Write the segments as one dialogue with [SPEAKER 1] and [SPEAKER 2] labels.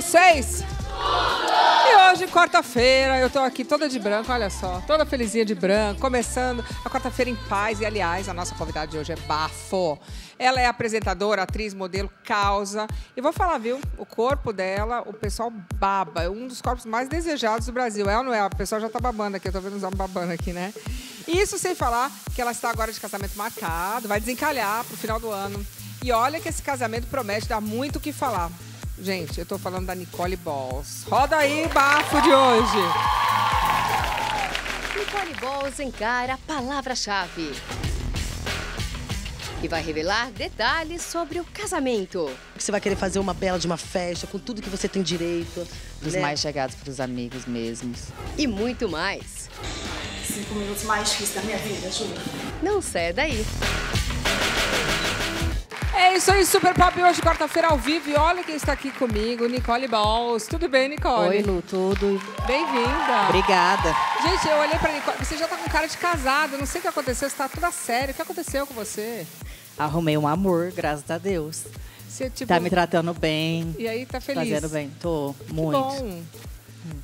[SPEAKER 1] Vocês? E hoje, quarta-feira, eu tô aqui toda de branco, olha só, toda felizinha de branco, começando a quarta-feira em paz. E, aliás, a nossa convidada de hoje é Bafo. Ela é apresentadora, atriz, modelo, causa. E vou falar, viu, o corpo dela, o pessoal baba. É um dos corpos mais desejados do Brasil. É ou não é? O pessoal já tá babando aqui, eu tô vendo os homens babando aqui, né? Isso sem falar que ela está agora de casamento marcado, vai desencalhar pro final do ano. E olha que esse casamento promete dar muito o que falar. Gente, eu tô falando da Nicole Balls. Roda aí, bafo de hoje.
[SPEAKER 2] Nicole Balls encara a palavra-chave. E vai revelar detalhes sobre o casamento.
[SPEAKER 3] Você vai querer fazer uma bela de uma festa com tudo que você tem direito.
[SPEAKER 4] Dos
[SPEAKER 3] né?
[SPEAKER 4] mais chegados para os amigos mesmos.
[SPEAKER 2] E muito mais.
[SPEAKER 5] Cinco minutos mais difíceis da minha vida, juro.
[SPEAKER 2] Não sai daí.
[SPEAKER 1] É isso aí, Super Pop hoje, quarta-feira, ao vivo. E olha quem está aqui comigo, Nicole Balls. Tudo bem, Nicole?
[SPEAKER 4] Oi, Lu, tudo.
[SPEAKER 1] Bem-vinda.
[SPEAKER 4] Obrigada.
[SPEAKER 1] Gente, eu olhei pra Nicole. Você já tá com cara de casada. Não sei o que aconteceu. Você tá toda séria. O que aconteceu com você?
[SPEAKER 4] Arrumei um amor, graças a Deus.
[SPEAKER 1] Você, tipo...
[SPEAKER 4] Tá me tratando bem.
[SPEAKER 1] E aí, tá feliz?
[SPEAKER 4] Fazendo bem. Tô, muito.
[SPEAKER 1] Que bom.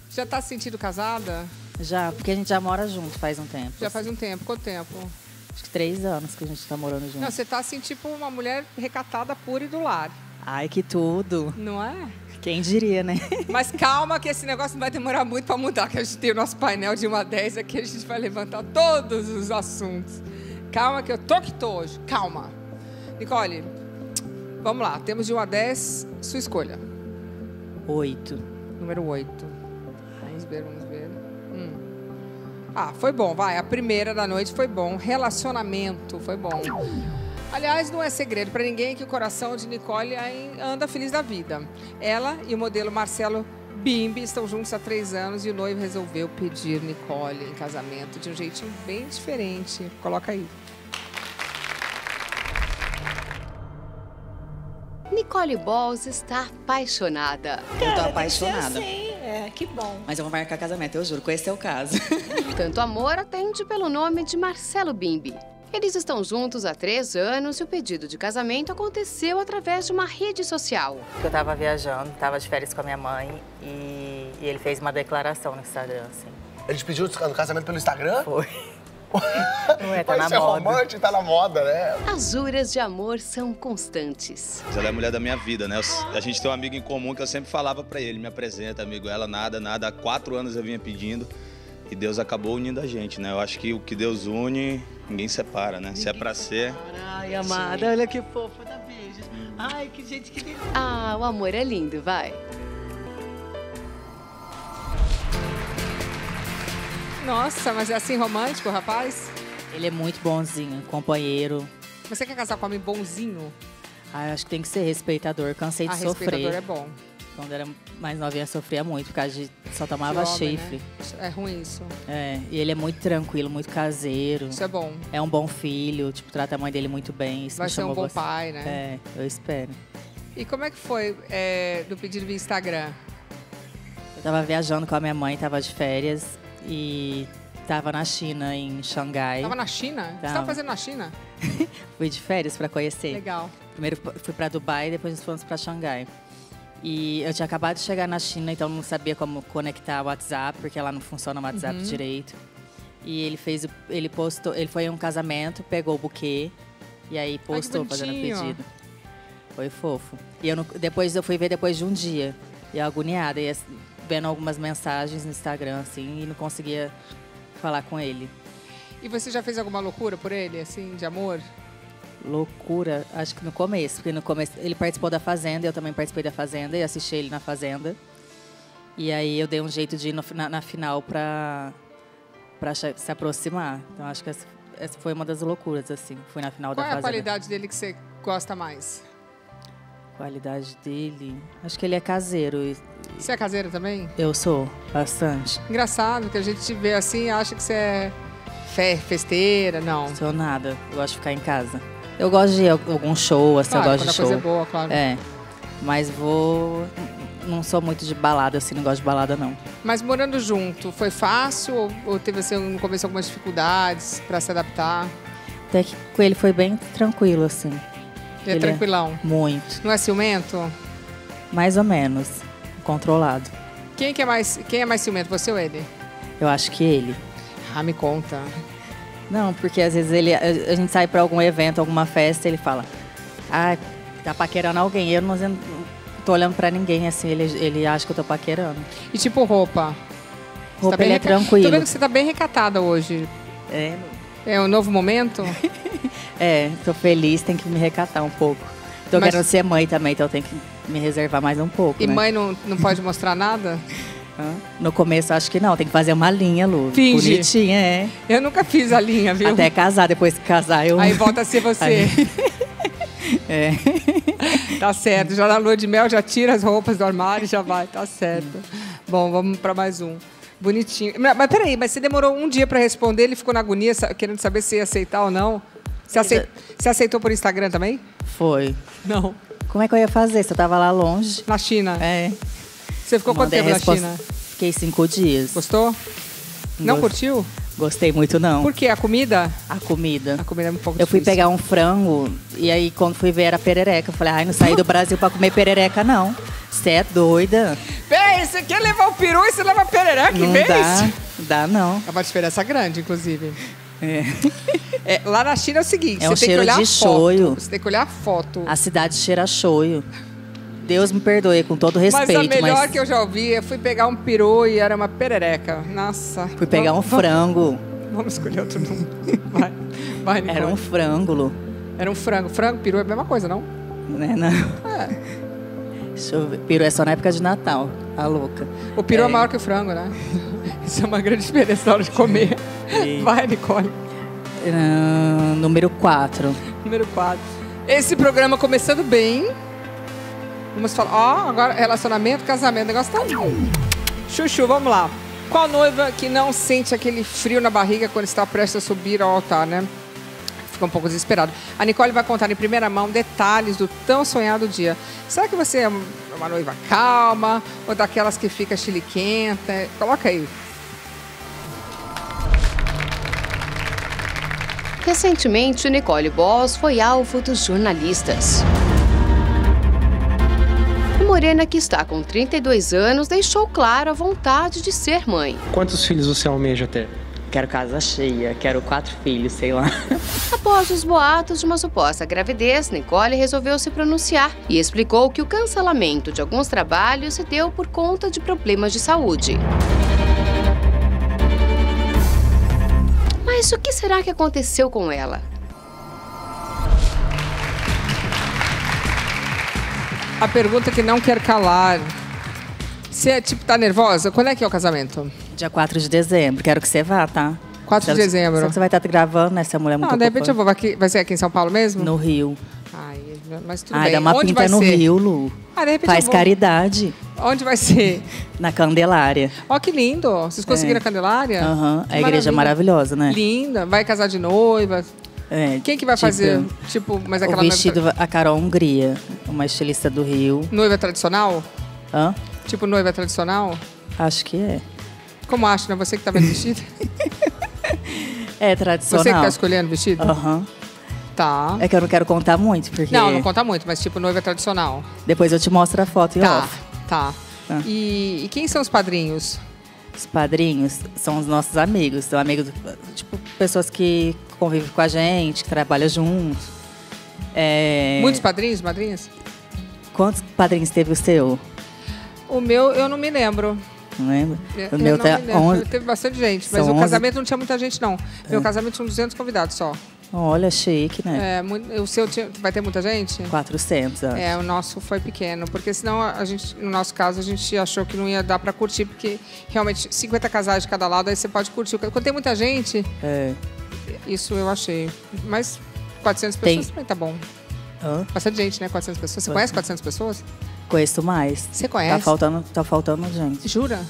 [SPEAKER 1] Já tá se sentindo casada?
[SPEAKER 4] Já, porque a gente já mora junto faz um tempo.
[SPEAKER 1] Já faz um tempo. Quanto tempo?
[SPEAKER 4] Acho que três anos que a gente tá morando junto.
[SPEAKER 1] Não, você tá assim, tipo uma mulher recatada, pura e do lar.
[SPEAKER 4] Ai, que tudo.
[SPEAKER 1] Não é?
[SPEAKER 4] Quem diria, né?
[SPEAKER 1] Mas calma que esse negócio não vai demorar muito para mudar, que a gente tem o nosso painel de 1 a 10 aqui, a gente vai levantar todos os assuntos. Calma que eu tô que tô hoje. Calma. Nicole, vamos lá. Temos de 1 a 10, sua escolha.
[SPEAKER 4] Oito.
[SPEAKER 1] Número 8. Ah, foi bom, vai. A primeira da noite foi bom. Relacionamento foi bom. Aliás, não é segredo para ninguém que o coração de Nicole anda feliz da vida. Ela e o modelo Marcelo Bimbi estão juntos há três anos e o noivo resolveu pedir Nicole em casamento de um jeitinho bem diferente. Coloca aí.
[SPEAKER 2] Nicole Balls está apaixonada.
[SPEAKER 4] eu tô apaixonada.
[SPEAKER 5] Sim, é, que bom.
[SPEAKER 4] Mas eu vou marcar casamento, eu juro, com esse é o caso.
[SPEAKER 2] Tanto amor atende pelo nome de Marcelo Bimbi. Eles estão juntos há três anos e o pedido de casamento aconteceu através de uma rede social.
[SPEAKER 4] Eu tava viajando, tava de férias com a minha mãe e, e ele fez uma declaração no Instagram, assim.
[SPEAKER 6] Ele te pediu o casamento pelo Instagram?
[SPEAKER 4] Foi. Não é, tá
[SPEAKER 6] Mas
[SPEAKER 4] na
[SPEAKER 6] isso é
[SPEAKER 4] moda.
[SPEAKER 6] romântico, tá na moda, né?
[SPEAKER 2] As juras de amor são constantes.
[SPEAKER 7] Ela é a mulher da minha vida, né? Eu- A gente tem um amigo em comum que eu sempre falava pra ele, me apresenta, amigo, ela nada, nada. Há quatro anos eu vinha pedindo e Deus acabou unindo a gente, né? Eu acho que o que Deus une, ninguém separa, né? Se é pra ser,
[SPEAKER 4] Ai, amada, olha que fofa, dá beijo. Ai, que gente que.
[SPEAKER 2] Ah, o amor é lindo, vai.
[SPEAKER 1] Nossa, mas é assim romântico, rapaz?
[SPEAKER 4] Ele é muito bonzinho, companheiro.
[SPEAKER 1] Você quer casar com um homem bonzinho?
[SPEAKER 4] Ai, acho que tem que ser respeitador. Cansei de
[SPEAKER 1] A
[SPEAKER 4] sofrer.
[SPEAKER 1] respeitador é bom.
[SPEAKER 4] Quando era mais novinha, sofria muito, por causa de só tomava
[SPEAKER 1] De homem,
[SPEAKER 4] chifre.
[SPEAKER 1] né? É ruim isso.
[SPEAKER 4] É, e ele é muito tranquilo, muito caseiro.
[SPEAKER 1] Isso é bom.
[SPEAKER 4] É um bom filho, tipo, trata a mãe dele muito bem. Isso
[SPEAKER 1] Vai ser um bom
[SPEAKER 4] bastante.
[SPEAKER 1] pai, né?
[SPEAKER 4] É, eu espero.
[SPEAKER 1] E como é que foi é, do pedido via Instagram?
[SPEAKER 4] Eu tava viajando com a minha mãe, tava de férias e tava na China, em Xangai.
[SPEAKER 1] Tava na China? Você
[SPEAKER 4] Tava.
[SPEAKER 1] tava fazendo na China?
[SPEAKER 4] Fui de férias pra conhecer.
[SPEAKER 1] Legal.
[SPEAKER 4] Primeiro fui pra Dubai, depois nós fomos pra Xangai. E eu tinha acabado de chegar na China, então não sabia como conectar o WhatsApp, porque lá não funciona o WhatsApp
[SPEAKER 1] Uhum.
[SPEAKER 4] direito. E ele fez, ele postou, ele foi em um casamento, pegou o buquê e aí postou fazendo o
[SPEAKER 1] bonitinho.
[SPEAKER 4] pedido. Foi fofo. E eu não- depois eu fui ver depois de um dia. E eu agoniada, e assim, vendo algumas mensagens no Instagram assim, e não conseguia falar com ele.
[SPEAKER 1] E você já fez alguma loucura por ele, assim, de amor?
[SPEAKER 4] Loucura, acho que no começo, porque no começo ele participou da Fazenda, eu também participei da Fazenda e assisti ele na Fazenda. E aí eu dei um jeito de ir no- na, na final pra, pra cha- se aproximar. Então acho que essa, essa foi uma das loucuras, assim. Fui na final
[SPEAKER 1] Qual
[SPEAKER 4] da
[SPEAKER 1] é a
[SPEAKER 4] Fazenda.
[SPEAKER 1] qualidade dele que você gosta mais?
[SPEAKER 4] Qualidade dele. Acho que ele é caseiro.
[SPEAKER 1] Você é caseiro também?
[SPEAKER 4] Eu sou, bastante.
[SPEAKER 1] Engraçado, que a gente te vê assim e acha que você é fe festeira. Não.
[SPEAKER 4] Sou nada. Eu gosto de ficar em casa. Eu gosto de algum show, assim,
[SPEAKER 1] Claro,
[SPEAKER 4] eu gosto de
[SPEAKER 1] a
[SPEAKER 4] show.
[SPEAKER 1] coisa é boa, claro.
[SPEAKER 4] É. Mas vou. Não sou muito de balada, assim, não gosto de balada, não.
[SPEAKER 1] Mas morando junto, foi fácil ou, ou teve assim, no começo algumas dificuldades para se adaptar?
[SPEAKER 4] Até que com ele foi bem tranquilo, assim.
[SPEAKER 1] Ele é
[SPEAKER 4] Ele é-
[SPEAKER 1] tranquilão.
[SPEAKER 4] Muito.
[SPEAKER 1] Não é ciumento?
[SPEAKER 4] Mais ou menos. controlado.
[SPEAKER 1] Quem que é mais, quem é mais ciumento, você ou ele?
[SPEAKER 4] Eu acho que ele.
[SPEAKER 1] Ah, me conta.
[SPEAKER 4] Não, porque às vezes ele, a, gente sai pra algum evento, alguma festa, ele fala, ah, tá paquerando alguém. Eu não, tô olhando pra ninguém, assim, ele, ele acha que eu tô paquerando.
[SPEAKER 1] E tipo roupa? Você
[SPEAKER 4] Roupa
[SPEAKER 1] bem
[SPEAKER 4] ele é
[SPEAKER 1] reca- Tô
[SPEAKER 4] tranquilo.
[SPEAKER 1] vendo que você tá bem recatada hoje.
[SPEAKER 4] É,
[SPEAKER 1] É um novo momento?
[SPEAKER 4] é, tô feliz, tem que me recatar um pouco. Tô
[SPEAKER 1] Mas-
[SPEAKER 4] querendo ser mãe também, então tem que me reservar mais um pouco,
[SPEAKER 1] E
[SPEAKER 4] né?
[SPEAKER 1] mãe não, não pode mostrar nada?
[SPEAKER 4] No começo acho que não, tem que fazer uma linha, Lu.
[SPEAKER 1] Finge.
[SPEAKER 4] Bonitinha, é.
[SPEAKER 1] Eu nunca fiz a linha, viu?
[SPEAKER 4] Até casar, depois que casar eu...
[SPEAKER 1] Aí volta a ser você.
[SPEAKER 4] Aí- É.
[SPEAKER 1] Tá certo. Já na lua de mel, já tira as roupas do armário e já vai. Tá certo. Bom, vamos pra mais um. Bonitinho. Mas, mas peraí, mas você demorou um dia pra responder, ele ficou na agonia, querendo saber se ia aceitar ou não. Você, acei- você aceitou por Instagram também?
[SPEAKER 4] Foi.
[SPEAKER 1] Não.
[SPEAKER 4] Como é que eu ia fazer? Se eu tava lá longe.
[SPEAKER 1] Na China?
[SPEAKER 4] É.
[SPEAKER 1] Você ficou quanto tempo na China?
[SPEAKER 4] Fiquei cinco dias.
[SPEAKER 1] Gostou? Não
[SPEAKER 4] Gost-
[SPEAKER 1] curtiu?
[SPEAKER 4] Gostei muito, não.
[SPEAKER 1] Por quê? A comida?
[SPEAKER 4] A comida.
[SPEAKER 1] A comida é um pouco
[SPEAKER 4] Eu fui pegar um frango e aí quando fui ver era perereca. Eu falei, ai, não saí do Brasil pra comer perereca, não. Você é doida?
[SPEAKER 1] Peraí, você quer levar o peru e você leva a perereca em
[SPEAKER 4] não
[SPEAKER 1] vez?
[SPEAKER 4] dá, dá não.
[SPEAKER 1] É uma diferença grande, inclusive.
[SPEAKER 4] É.
[SPEAKER 1] É, lá na China é o seguinte,
[SPEAKER 4] É
[SPEAKER 1] você
[SPEAKER 4] um
[SPEAKER 1] tem que
[SPEAKER 4] cheiro
[SPEAKER 1] olhar
[SPEAKER 4] de
[SPEAKER 1] a foto.
[SPEAKER 4] shoyu.
[SPEAKER 1] Você tem que olhar a foto.
[SPEAKER 4] A cidade cheira a choio. Deus me perdoe, com todo respeito,
[SPEAKER 1] mas a melhor
[SPEAKER 4] mas
[SPEAKER 1] que eu já ouvi, eu fui pegar um peru e era uma perereca. Nossa.
[SPEAKER 4] fui pegar um
[SPEAKER 1] Vamos-
[SPEAKER 4] frango.
[SPEAKER 1] Vamos escolher outro número. Vai, vai Nicole.
[SPEAKER 4] Era um frango.
[SPEAKER 1] Era um frango. Frango, peru é a mesma coisa, não?
[SPEAKER 4] Né, não.
[SPEAKER 1] É.
[SPEAKER 4] Deixa. Peru é só na época de Natal, a louca.
[SPEAKER 1] O peru é,
[SPEAKER 4] É.
[SPEAKER 1] maior que o frango, né? Isso é uma grande diferença na hora de comer.
[SPEAKER 4] E-
[SPEAKER 1] Vai, Nicole.
[SPEAKER 4] Ah, número 4.
[SPEAKER 1] Número 4. Esse programa começando bem. Vamos falar. Ó, agora relacionamento, casamento. O negócio tá. Chuchu, vamos lá. Qual noiva que não sente aquele frio na barriga quando está prestes a subir ao altar, né? Fica um pouco desesperado. A Nicole vai contar em primeira mão detalhes do tão sonhado dia. Será que você é uma noiva calma ou daquelas que fica chiliquenta? Coloca aí.
[SPEAKER 2] Recentemente, Nicole Boss foi alvo dos jornalistas. A morena que está com 32 anos deixou claro a vontade de ser mãe.
[SPEAKER 8] Quantos filhos você almeja ter?
[SPEAKER 4] Quero casa cheia, quero quatro filhos, sei lá.
[SPEAKER 2] Após os boatos de uma suposta gravidez, Nicole resolveu se pronunciar e explicou que o cancelamento de alguns trabalhos se deu por conta de problemas de saúde. Mas o que será que aconteceu com ela?
[SPEAKER 1] A pergunta que não quer calar. Você, tipo, tá nervosa? Quando é que é o casamento?
[SPEAKER 4] Dia 4 de dezembro, quero que você vá, tá?
[SPEAKER 1] 4 de dezembro.
[SPEAKER 4] Você vai estar gravando, né? Essa mulher é muito
[SPEAKER 1] Não, de repente eu vou. Vai, aqui- vai ser aqui em São Paulo mesmo?
[SPEAKER 4] No Rio.
[SPEAKER 1] Ai, mas tudo
[SPEAKER 4] Ai,
[SPEAKER 1] bem.
[SPEAKER 4] dá uma
[SPEAKER 1] Onde
[SPEAKER 4] pinta no
[SPEAKER 1] ser?
[SPEAKER 4] Rio, Lu.
[SPEAKER 1] Ah, de repente
[SPEAKER 4] Faz
[SPEAKER 1] eu vou.
[SPEAKER 4] caridade.
[SPEAKER 1] Onde vai ser?
[SPEAKER 4] Na Candelária.
[SPEAKER 1] Ó, que lindo. Vocês conseguiram
[SPEAKER 4] É.
[SPEAKER 1] a Candelária?
[SPEAKER 4] Aham.
[SPEAKER 1] Que
[SPEAKER 4] A igreja é maravilhosa, né?
[SPEAKER 1] Linda. Vai casar de noiva.
[SPEAKER 4] É,
[SPEAKER 1] Quem que vai
[SPEAKER 4] tipo,
[SPEAKER 1] fazer? Tipo, mas aquela
[SPEAKER 4] o
[SPEAKER 1] noiva
[SPEAKER 4] vestido,
[SPEAKER 1] tra-
[SPEAKER 4] a Carol Hungria, uma estilista do Rio.
[SPEAKER 1] noiva tradicional?
[SPEAKER 4] Hã?
[SPEAKER 1] Tipo noiva tradicional?
[SPEAKER 4] Acho que é.
[SPEAKER 1] Como acha, né? Você que tá vendo vestido?
[SPEAKER 4] É tradicional.
[SPEAKER 1] Você que tá escolhendo vestido?
[SPEAKER 4] Aham.
[SPEAKER 1] Tá.
[SPEAKER 4] É que eu não quero contar muito, porque
[SPEAKER 1] Não, não conta muito, mas tipo noiva tradicional.
[SPEAKER 4] depois eu te mostro a foto em
[SPEAKER 1] Tá,
[SPEAKER 4] off.
[SPEAKER 1] tá.
[SPEAKER 4] Tá.
[SPEAKER 1] E, e quem são os padrinhos?
[SPEAKER 4] Os padrinhos são os nossos amigos. São amigos, tipo, pessoas que convivem com a gente, que trabalham juntos. É...
[SPEAKER 1] Muitos padrinhos, madrinhas?
[SPEAKER 4] Quantos padrinhos teve o seu?
[SPEAKER 1] O meu, eu não me lembro.
[SPEAKER 4] Não lembro?
[SPEAKER 1] Eu,
[SPEAKER 4] o
[SPEAKER 1] eu
[SPEAKER 4] meu tá
[SPEAKER 1] lembro.
[SPEAKER 4] 11.
[SPEAKER 1] Teve bastante gente, mas
[SPEAKER 4] São
[SPEAKER 1] o
[SPEAKER 4] 11.
[SPEAKER 1] casamento não tinha muita gente, não. Meu casamento tinha 200 convidados só.
[SPEAKER 4] Olha, chique, né?
[SPEAKER 1] É, o seu tinha- vai ter muita gente?
[SPEAKER 4] 400, acho.
[SPEAKER 1] É, o nosso foi pequeno, porque senão a gente, no nosso caso, a gente achou que não ia dar pra curtir, porque realmente 50 casais de cada lado, aí você pode curtir. Quando tem muita gente,
[SPEAKER 4] É.
[SPEAKER 1] isso eu achei. Mas 400
[SPEAKER 4] Tem-
[SPEAKER 1] pessoas também tá bom.
[SPEAKER 4] Hã?
[SPEAKER 1] Bastante gente, né? 400 pessoas. Você conhece 400 pessoas?
[SPEAKER 4] Conheço mais.
[SPEAKER 1] Você
[SPEAKER 4] Tá
[SPEAKER 1] conhece?
[SPEAKER 4] faltando, tá faltando gente.
[SPEAKER 1] Jura?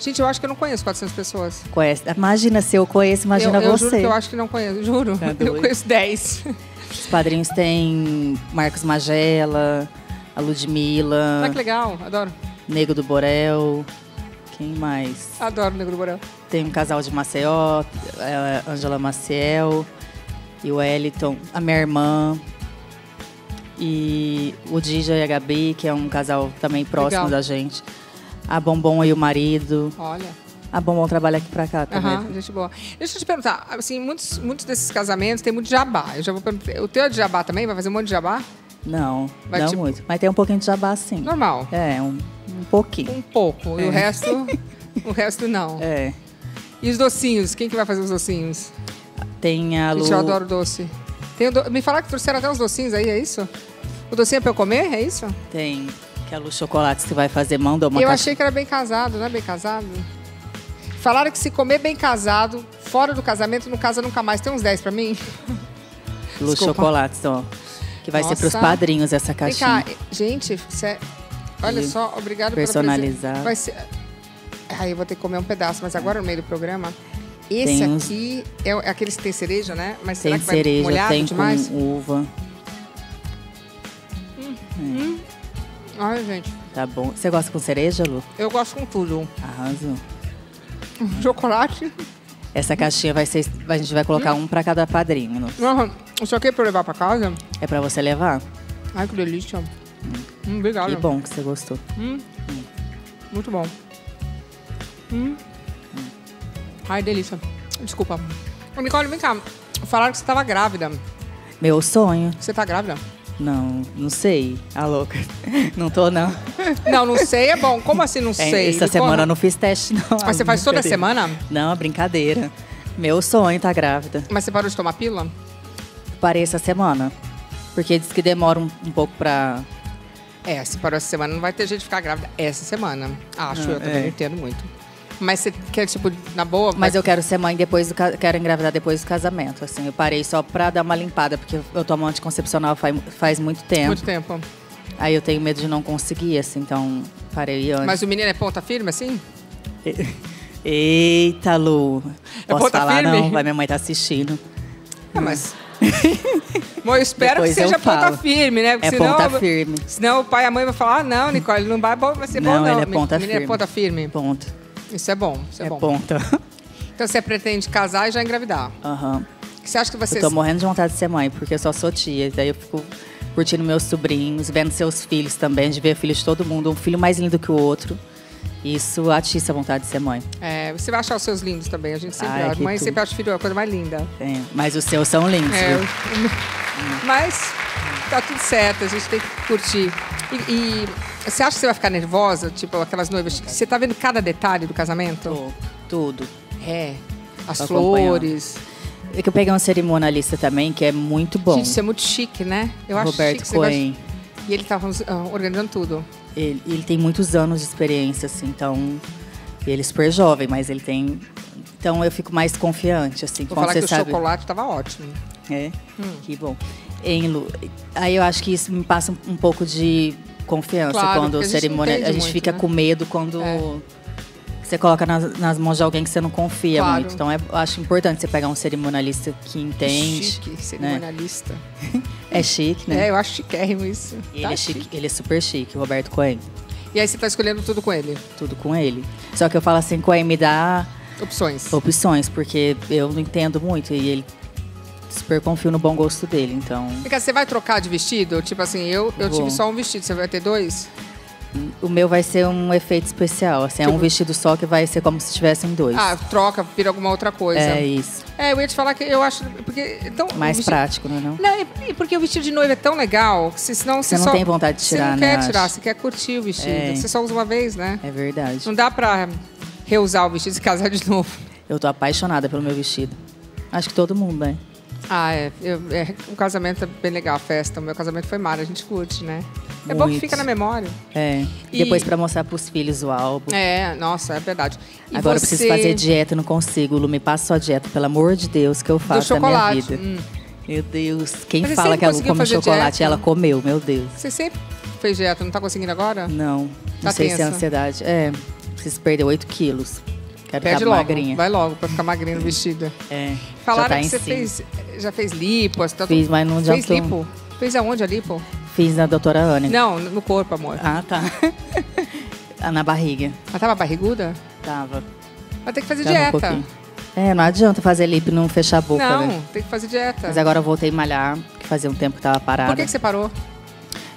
[SPEAKER 1] Gente, eu acho que eu não conheço 400 pessoas.
[SPEAKER 4] Conhece. Imagina se eu conheço, imagina
[SPEAKER 1] eu, eu
[SPEAKER 4] você.
[SPEAKER 1] juro que eu acho que não conheço. Juro.
[SPEAKER 4] Tá
[SPEAKER 1] eu conheço 10.
[SPEAKER 4] Os padrinhos têm Marcos Magela, a Ludmilla,
[SPEAKER 1] Ah, que legal. Adoro.
[SPEAKER 4] Nego do Borel. Quem mais?
[SPEAKER 1] Adoro o Negro do Borel.
[SPEAKER 4] Tem um casal de Maceió, é, Angela Maciel e o Wellington, a minha irmã. E o Dija e a Gabi, que é um casal também próximo
[SPEAKER 1] Legal.
[SPEAKER 4] da gente. A Bombom e o marido.
[SPEAKER 1] Olha.
[SPEAKER 4] A Bombom trabalha aqui pra cá também.
[SPEAKER 1] Aham, gente boa. Deixa eu te perguntar, assim, muitos, muitos desses casamentos tem muito jabá. Eu já vou perguntar. O teu é de jabá também? Vai fazer um monte de jabá?
[SPEAKER 4] Não,
[SPEAKER 1] Vai
[SPEAKER 4] não muito. Mas tem um pouquinho de jabá, sim.
[SPEAKER 1] Normal.
[SPEAKER 4] É, um, um pouquinho.
[SPEAKER 1] Um pouco. E o resto. o resto não.
[SPEAKER 4] É.
[SPEAKER 1] E os docinhos? Quem que vai fazer os docinhos?
[SPEAKER 4] Tem a Lu.
[SPEAKER 1] Gente, eu adoro doce. O do- Me falaram que trouxeram até os docinhos aí, é isso? O docinho é pra eu comer? É isso?
[SPEAKER 4] Tem que a Lu Chocolates que vai fazer mandou uma
[SPEAKER 1] eu
[SPEAKER 4] caixa-
[SPEAKER 1] achei que era bem casado, não é bem casado? Falaram que se comer bem casado, fora do casamento, não casa nunca mais. Tem uns 10 pra mim?
[SPEAKER 4] Lu
[SPEAKER 1] Desculpa.
[SPEAKER 4] Chocolates, ó. Que vai ser pros
[SPEAKER 1] Nossa.
[SPEAKER 4] padrinhos essa caixinha.
[SPEAKER 1] cá, gente, cê- olha
[SPEAKER 4] E
[SPEAKER 1] só, obrigado
[SPEAKER 4] personalizar.
[SPEAKER 1] pela presença. Vai ser... Ai, eu vou ter que comer um pedaço, mas agora no meio do programa. Esse
[SPEAKER 4] Tem
[SPEAKER 1] aqui é é aqueles que tem cereja, né? Mas será
[SPEAKER 4] Tem
[SPEAKER 1] que vai
[SPEAKER 4] cereja,
[SPEAKER 1] molhado
[SPEAKER 4] tem
[SPEAKER 1] demais?
[SPEAKER 4] com uva.
[SPEAKER 1] Ai, gente,
[SPEAKER 4] Tá bom. Você gosta com cereja, Lu?
[SPEAKER 1] eu gosto com tudo.
[SPEAKER 4] Arrasou.
[SPEAKER 1] Chocolate.
[SPEAKER 4] Essa caixinha vai ser. A gente vai colocar um pra cada padrinho.
[SPEAKER 1] Aham. Isso aqui é pra eu levar pra casa?
[SPEAKER 4] É pra você levar?
[SPEAKER 1] Ai, que delícia. Hum, obrigado.
[SPEAKER 4] Que bom que você gostou.
[SPEAKER 1] Muito bom. Hum. Ai, delícia. Desculpa. Nicole, vem cá. Falaram que você tava grávida.
[SPEAKER 4] Meu sonho.
[SPEAKER 1] Você tá grávida?
[SPEAKER 4] Não, não sei. A louca. Não tô, não.
[SPEAKER 1] Não, não sei é bom. Como assim não
[SPEAKER 4] É,
[SPEAKER 1] sei?
[SPEAKER 4] Essa
[SPEAKER 1] Me
[SPEAKER 4] semana eu não fiz teste, não.
[SPEAKER 1] Mas você faz toda semana?
[SPEAKER 4] Não, é brincadeira. Meu sonho tá grávida.
[SPEAKER 1] Mas você parou de tomar pílula?
[SPEAKER 4] Parei essa semana. Porque diz que demora um, um pouco pra.
[SPEAKER 1] É, se parou essa semana, não vai ter jeito de ficar grávida essa semana. Acho,
[SPEAKER 4] Não,
[SPEAKER 1] eu também
[SPEAKER 4] é.
[SPEAKER 1] entendo muito. Mas você quer, tipo, na boa?
[SPEAKER 4] Mas
[SPEAKER 1] vai-
[SPEAKER 4] eu quero ser mãe depois do quero engravidar depois do casamento. Assim, eu parei só pra dar uma limpada, porque eu tomo anticoncepcional faz, faz muito tempo.
[SPEAKER 1] Muito tempo.
[SPEAKER 4] Aí eu tenho medo de não conseguir, assim, então parei antes.
[SPEAKER 1] Mas o menino é ponta firme, assim?
[SPEAKER 4] Eita, Lu.
[SPEAKER 1] É
[SPEAKER 4] Posso falar,
[SPEAKER 1] firme?
[SPEAKER 4] não? Vai, minha mãe tá assistindo.
[SPEAKER 1] Ah, mas... Bom, eu espero
[SPEAKER 4] Depois
[SPEAKER 1] que seja ponta
[SPEAKER 4] falo.
[SPEAKER 1] firme, né? Porque
[SPEAKER 4] É
[SPEAKER 1] senão,
[SPEAKER 4] ponta firme.
[SPEAKER 1] Senão o pai e a mãe vão falar, ah, não, Nicole, não vai, vai ser bom,
[SPEAKER 4] Não,
[SPEAKER 1] não.
[SPEAKER 4] ele é ponta
[SPEAKER 1] O menino é
[SPEAKER 4] firme.
[SPEAKER 1] ponta firme.
[SPEAKER 4] Ponto.
[SPEAKER 1] Isso é bom, isso é,
[SPEAKER 4] É
[SPEAKER 1] bom.
[SPEAKER 4] ponta.
[SPEAKER 1] Então você pretende casar e já engravidar.
[SPEAKER 4] Aham.
[SPEAKER 1] Você acha que você...
[SPEAKER 4] Eu tô morrendo de vontade de ser mãe, porque eu só sou tia. Daí eu fico curtindo meus sobrinhos, vendo seus filhos também, de ver filhos de todo mundo, um filho mais lindo que o outro. Isso atiça a vontade de ser mãe.
[SPEAKER 1] É, você vai achar os seus lindos também. A gente sempre
[SPEAKER 4] Ai,
[SPEAKER 1] acha. Mãe
[SPEAKER 4] tudo.
[SPEAKER 1] sempre acha filho a coisa mais linda.
[SPEAKER 4] É, mas os seus são lindos.
[SPEAKER 1] É, mas tá tudo certo, a gente tem que curtir. E, e você acha que você vai ficar nervosa? Tipo, aquelas noivas. Você tá vendo cada detalhe do casamento?
[SPEAKER 4] Tô, Tudo.
[SPEAKER 1] É. As
[SPEAKER 4] Tô
[SPEAKER 1] flores.
[SPEAKER 4] É que eu peguei um cerimonialista também, que é muito bom.
[SPEAKER 1] Gente, isso é muito chique, né? Eu acho
[SPEAKER 4] Roberto
[SPEAKER 1] negócio-
[SPEAKER 4] Cohen.
[SPEAKER 1] E ele tava ah, organizando tudo.
[SPEAKER 4] Ele, ele tem muitos anos de experiência, assim, então. Ele é super jovem, mas ele tem. Então eu fico mais confiante, assim,
[SPEAKER 1] Vou
[SPEAKER 4] quando
[SPEAKER 1] falar
[SPEAKER 4] você
[SPEAKER 1] que o
[SPEAKER 4] sabe.
[SPEAKER 1] chocolate tava ótimo.
[SPEAKER 4] É, que bom. Em Lu, aí eu acho que isso me passa um pouco de confiança
[SPEAKER 1] Claro,
[SPEAKER 4] quando o
[SPEAKER 1] a gente
[SPEAKER 4] cerimônia. A gente
[SPEAKER 1] muito,
[SPEAKER 4] fica
[SPEAKER 1] né?
[SPEAKER 4] com medo quando
[SPEAKER 1] É.
[SPEAKER 4] você coloca nas, nas mãos de alguém que você não confia
[SPEAKER 1] Claro.
[SPEAKER 4] muito. Então é- eu acho importante você pegar um cerimonialista que entende.
[SPEAKER 1] Chique, cerimonialista.
[SPEAKER 4] É chique, né?
[SPEAKER 1] É, eu acho chiquérrimo isso.
[SPEAKER 4] Ele,
[SPEAKER 1] Tá
[SPEAKER 4] é chique, ele é super chique, o Roberto Cohen.
[SPEAKER 1] E aí você tá escolhendo tudo com ele.
[SPEAKER 4] Tudo com ele. Só que eu falo assim, Cohen me dá
[SPEAKER 1] Opções.
[SPEAKER 4] opções, porque eu não entendo muito e ele super confio no bom gosto dele, então
[SPEAKER 1] cá, Você vai trocar de vestido? Tipo assim, eu, eu
[SPEAKER 4] Vou.
[SPEAKER 1] tive só um vestido, você vai ter dois?
[SPEAKER 4] o meu vai ser um efeito especial, assim, é um
[SPEAKER 1] Tipo-
[SPEAKER 4] vestido só que vai ser como se tivessem dois.
[SPEAKER 1] Ah, troca, vira alguma outra coisa.
[SPEAKER 4] é isso.
[SPEAKER 1] É, eu ia te falar que eu acho. Porque, então,
[SPEAKER 4] Mais
[SPEAKER 1] o vestido-
[SPEAKER 4] prático, não é não?
[SPEAKER 1] Não, e- e porque o vestido de noiva é tão legal que se- senão você,
[SPEAKER 4] Você não
[SPEAKER 1] só-
[SPEAKER 4] tem vontade de
[SPEAKER 1] Você
[SPEAKER 4] tirar,
[SPEAKER 1] não
[SPEAKER 4] né,
[SPEAKER 1] quer
[SPEAKER 4] acho.
[SPEAKER 1] tirar, você quer curtir o vestido.
[SPEAKER 4] É.
[SPEAKER 1] Você só usa uma vez, né?
[SPEAKER 4] É verdade.
[SPEAKER 1] Não dá pra reusar o vestido e casar de novo.
[SPEAKER 4] Eu tô apaixonada pelo meu vestido. Acho que todo mundo, né?
[SPEAKER 1] Ah, é. Eu, é o casamento é bem legal, a festa. O meu casamento foi mara, a gente curte, né? É bom que
[SPEAKER 4] Muito.
[SPEAKER 1] fica na memória.
[SPEAKER 4] É.
[SPEAKER 1] E-
[SPEAKER 4] Depois pra mostrar pros filhos o álbum.
[SPEAKER 1] É, nossa, é verdade. E
[SPEAKER 4] Agora eu
[SPEAKER 1] você...
[SPEAKER 4] preciso fazer dieta, não consigo. Lu, me passa sua dieta, pelo amor de Deus, que eu faço na minha vida.
[SPEAKER 1] Hum.
[SPEAKER 4] Meu Deus. Quem
[SPEAKER 1] Mas
[SPEAKER 4] fala que ela come chocolate,
[SPEAKER 1] dieta?
[SPEAKER 4] ela comeu, meu Deus.
[SPEAKER 1] Você sempre fez dieta, não tá conseguindo agora?
[SPEAKER 4] Não. Não
[SPEAKER 1] Tá
[SPEAKER 4] sei se é
[SPEAKER 1] tensa.
[SPEAKER 4] ansiedade. É, preciso perder 8 quilos. Quero ficar
[SPEAKER 1] logo,
[SPEAKER 4] magrinha.
[SPEAKER 1] vai logo pra ficar magrinha no vestido.
[SPEAKER 4] É.
[SPEAKER 1] Falaram
[SPEAKER 4] já tá
[SPEAKER 1] que você
[SPEAKER 4] cima.
[SPEAKER 1] fez, já fez lipo. você Tá
[SPEAKER 4] Fiz, mas não
[SPEAKER 1] Fez
[SPEAKER 4] adiantou.
[SPEAKER 1] lipo? Fez aonde a lipo?
[SPEAKER 4] Fiz na doutora Ana.
[SPEAKER 1] Não, no corpo, amor.
[SPEAKER 4] Ah, tá. Na barriga.
[SPEAKER 1] Ela tava barriguda?
[SPEAKER 4] Tava.
[SPEAKER 1] Vai ter que fazer
[SPEAKER 4] Tava um
[SPEAKER 1] dieta.
[SPEAKER 4] pouquinho. É, não adianta fazer lip e não fechar a boca,
[SPEAKER 1] não,
[SPEAKER 4] né?
[SPEAKER 1] tem que fazer dieta.
[SPEAKER 4] Mas agora eu voltei a malhar, que fazia um tempo que tava parada.
[SPEAKER 1] Por que, que você parou?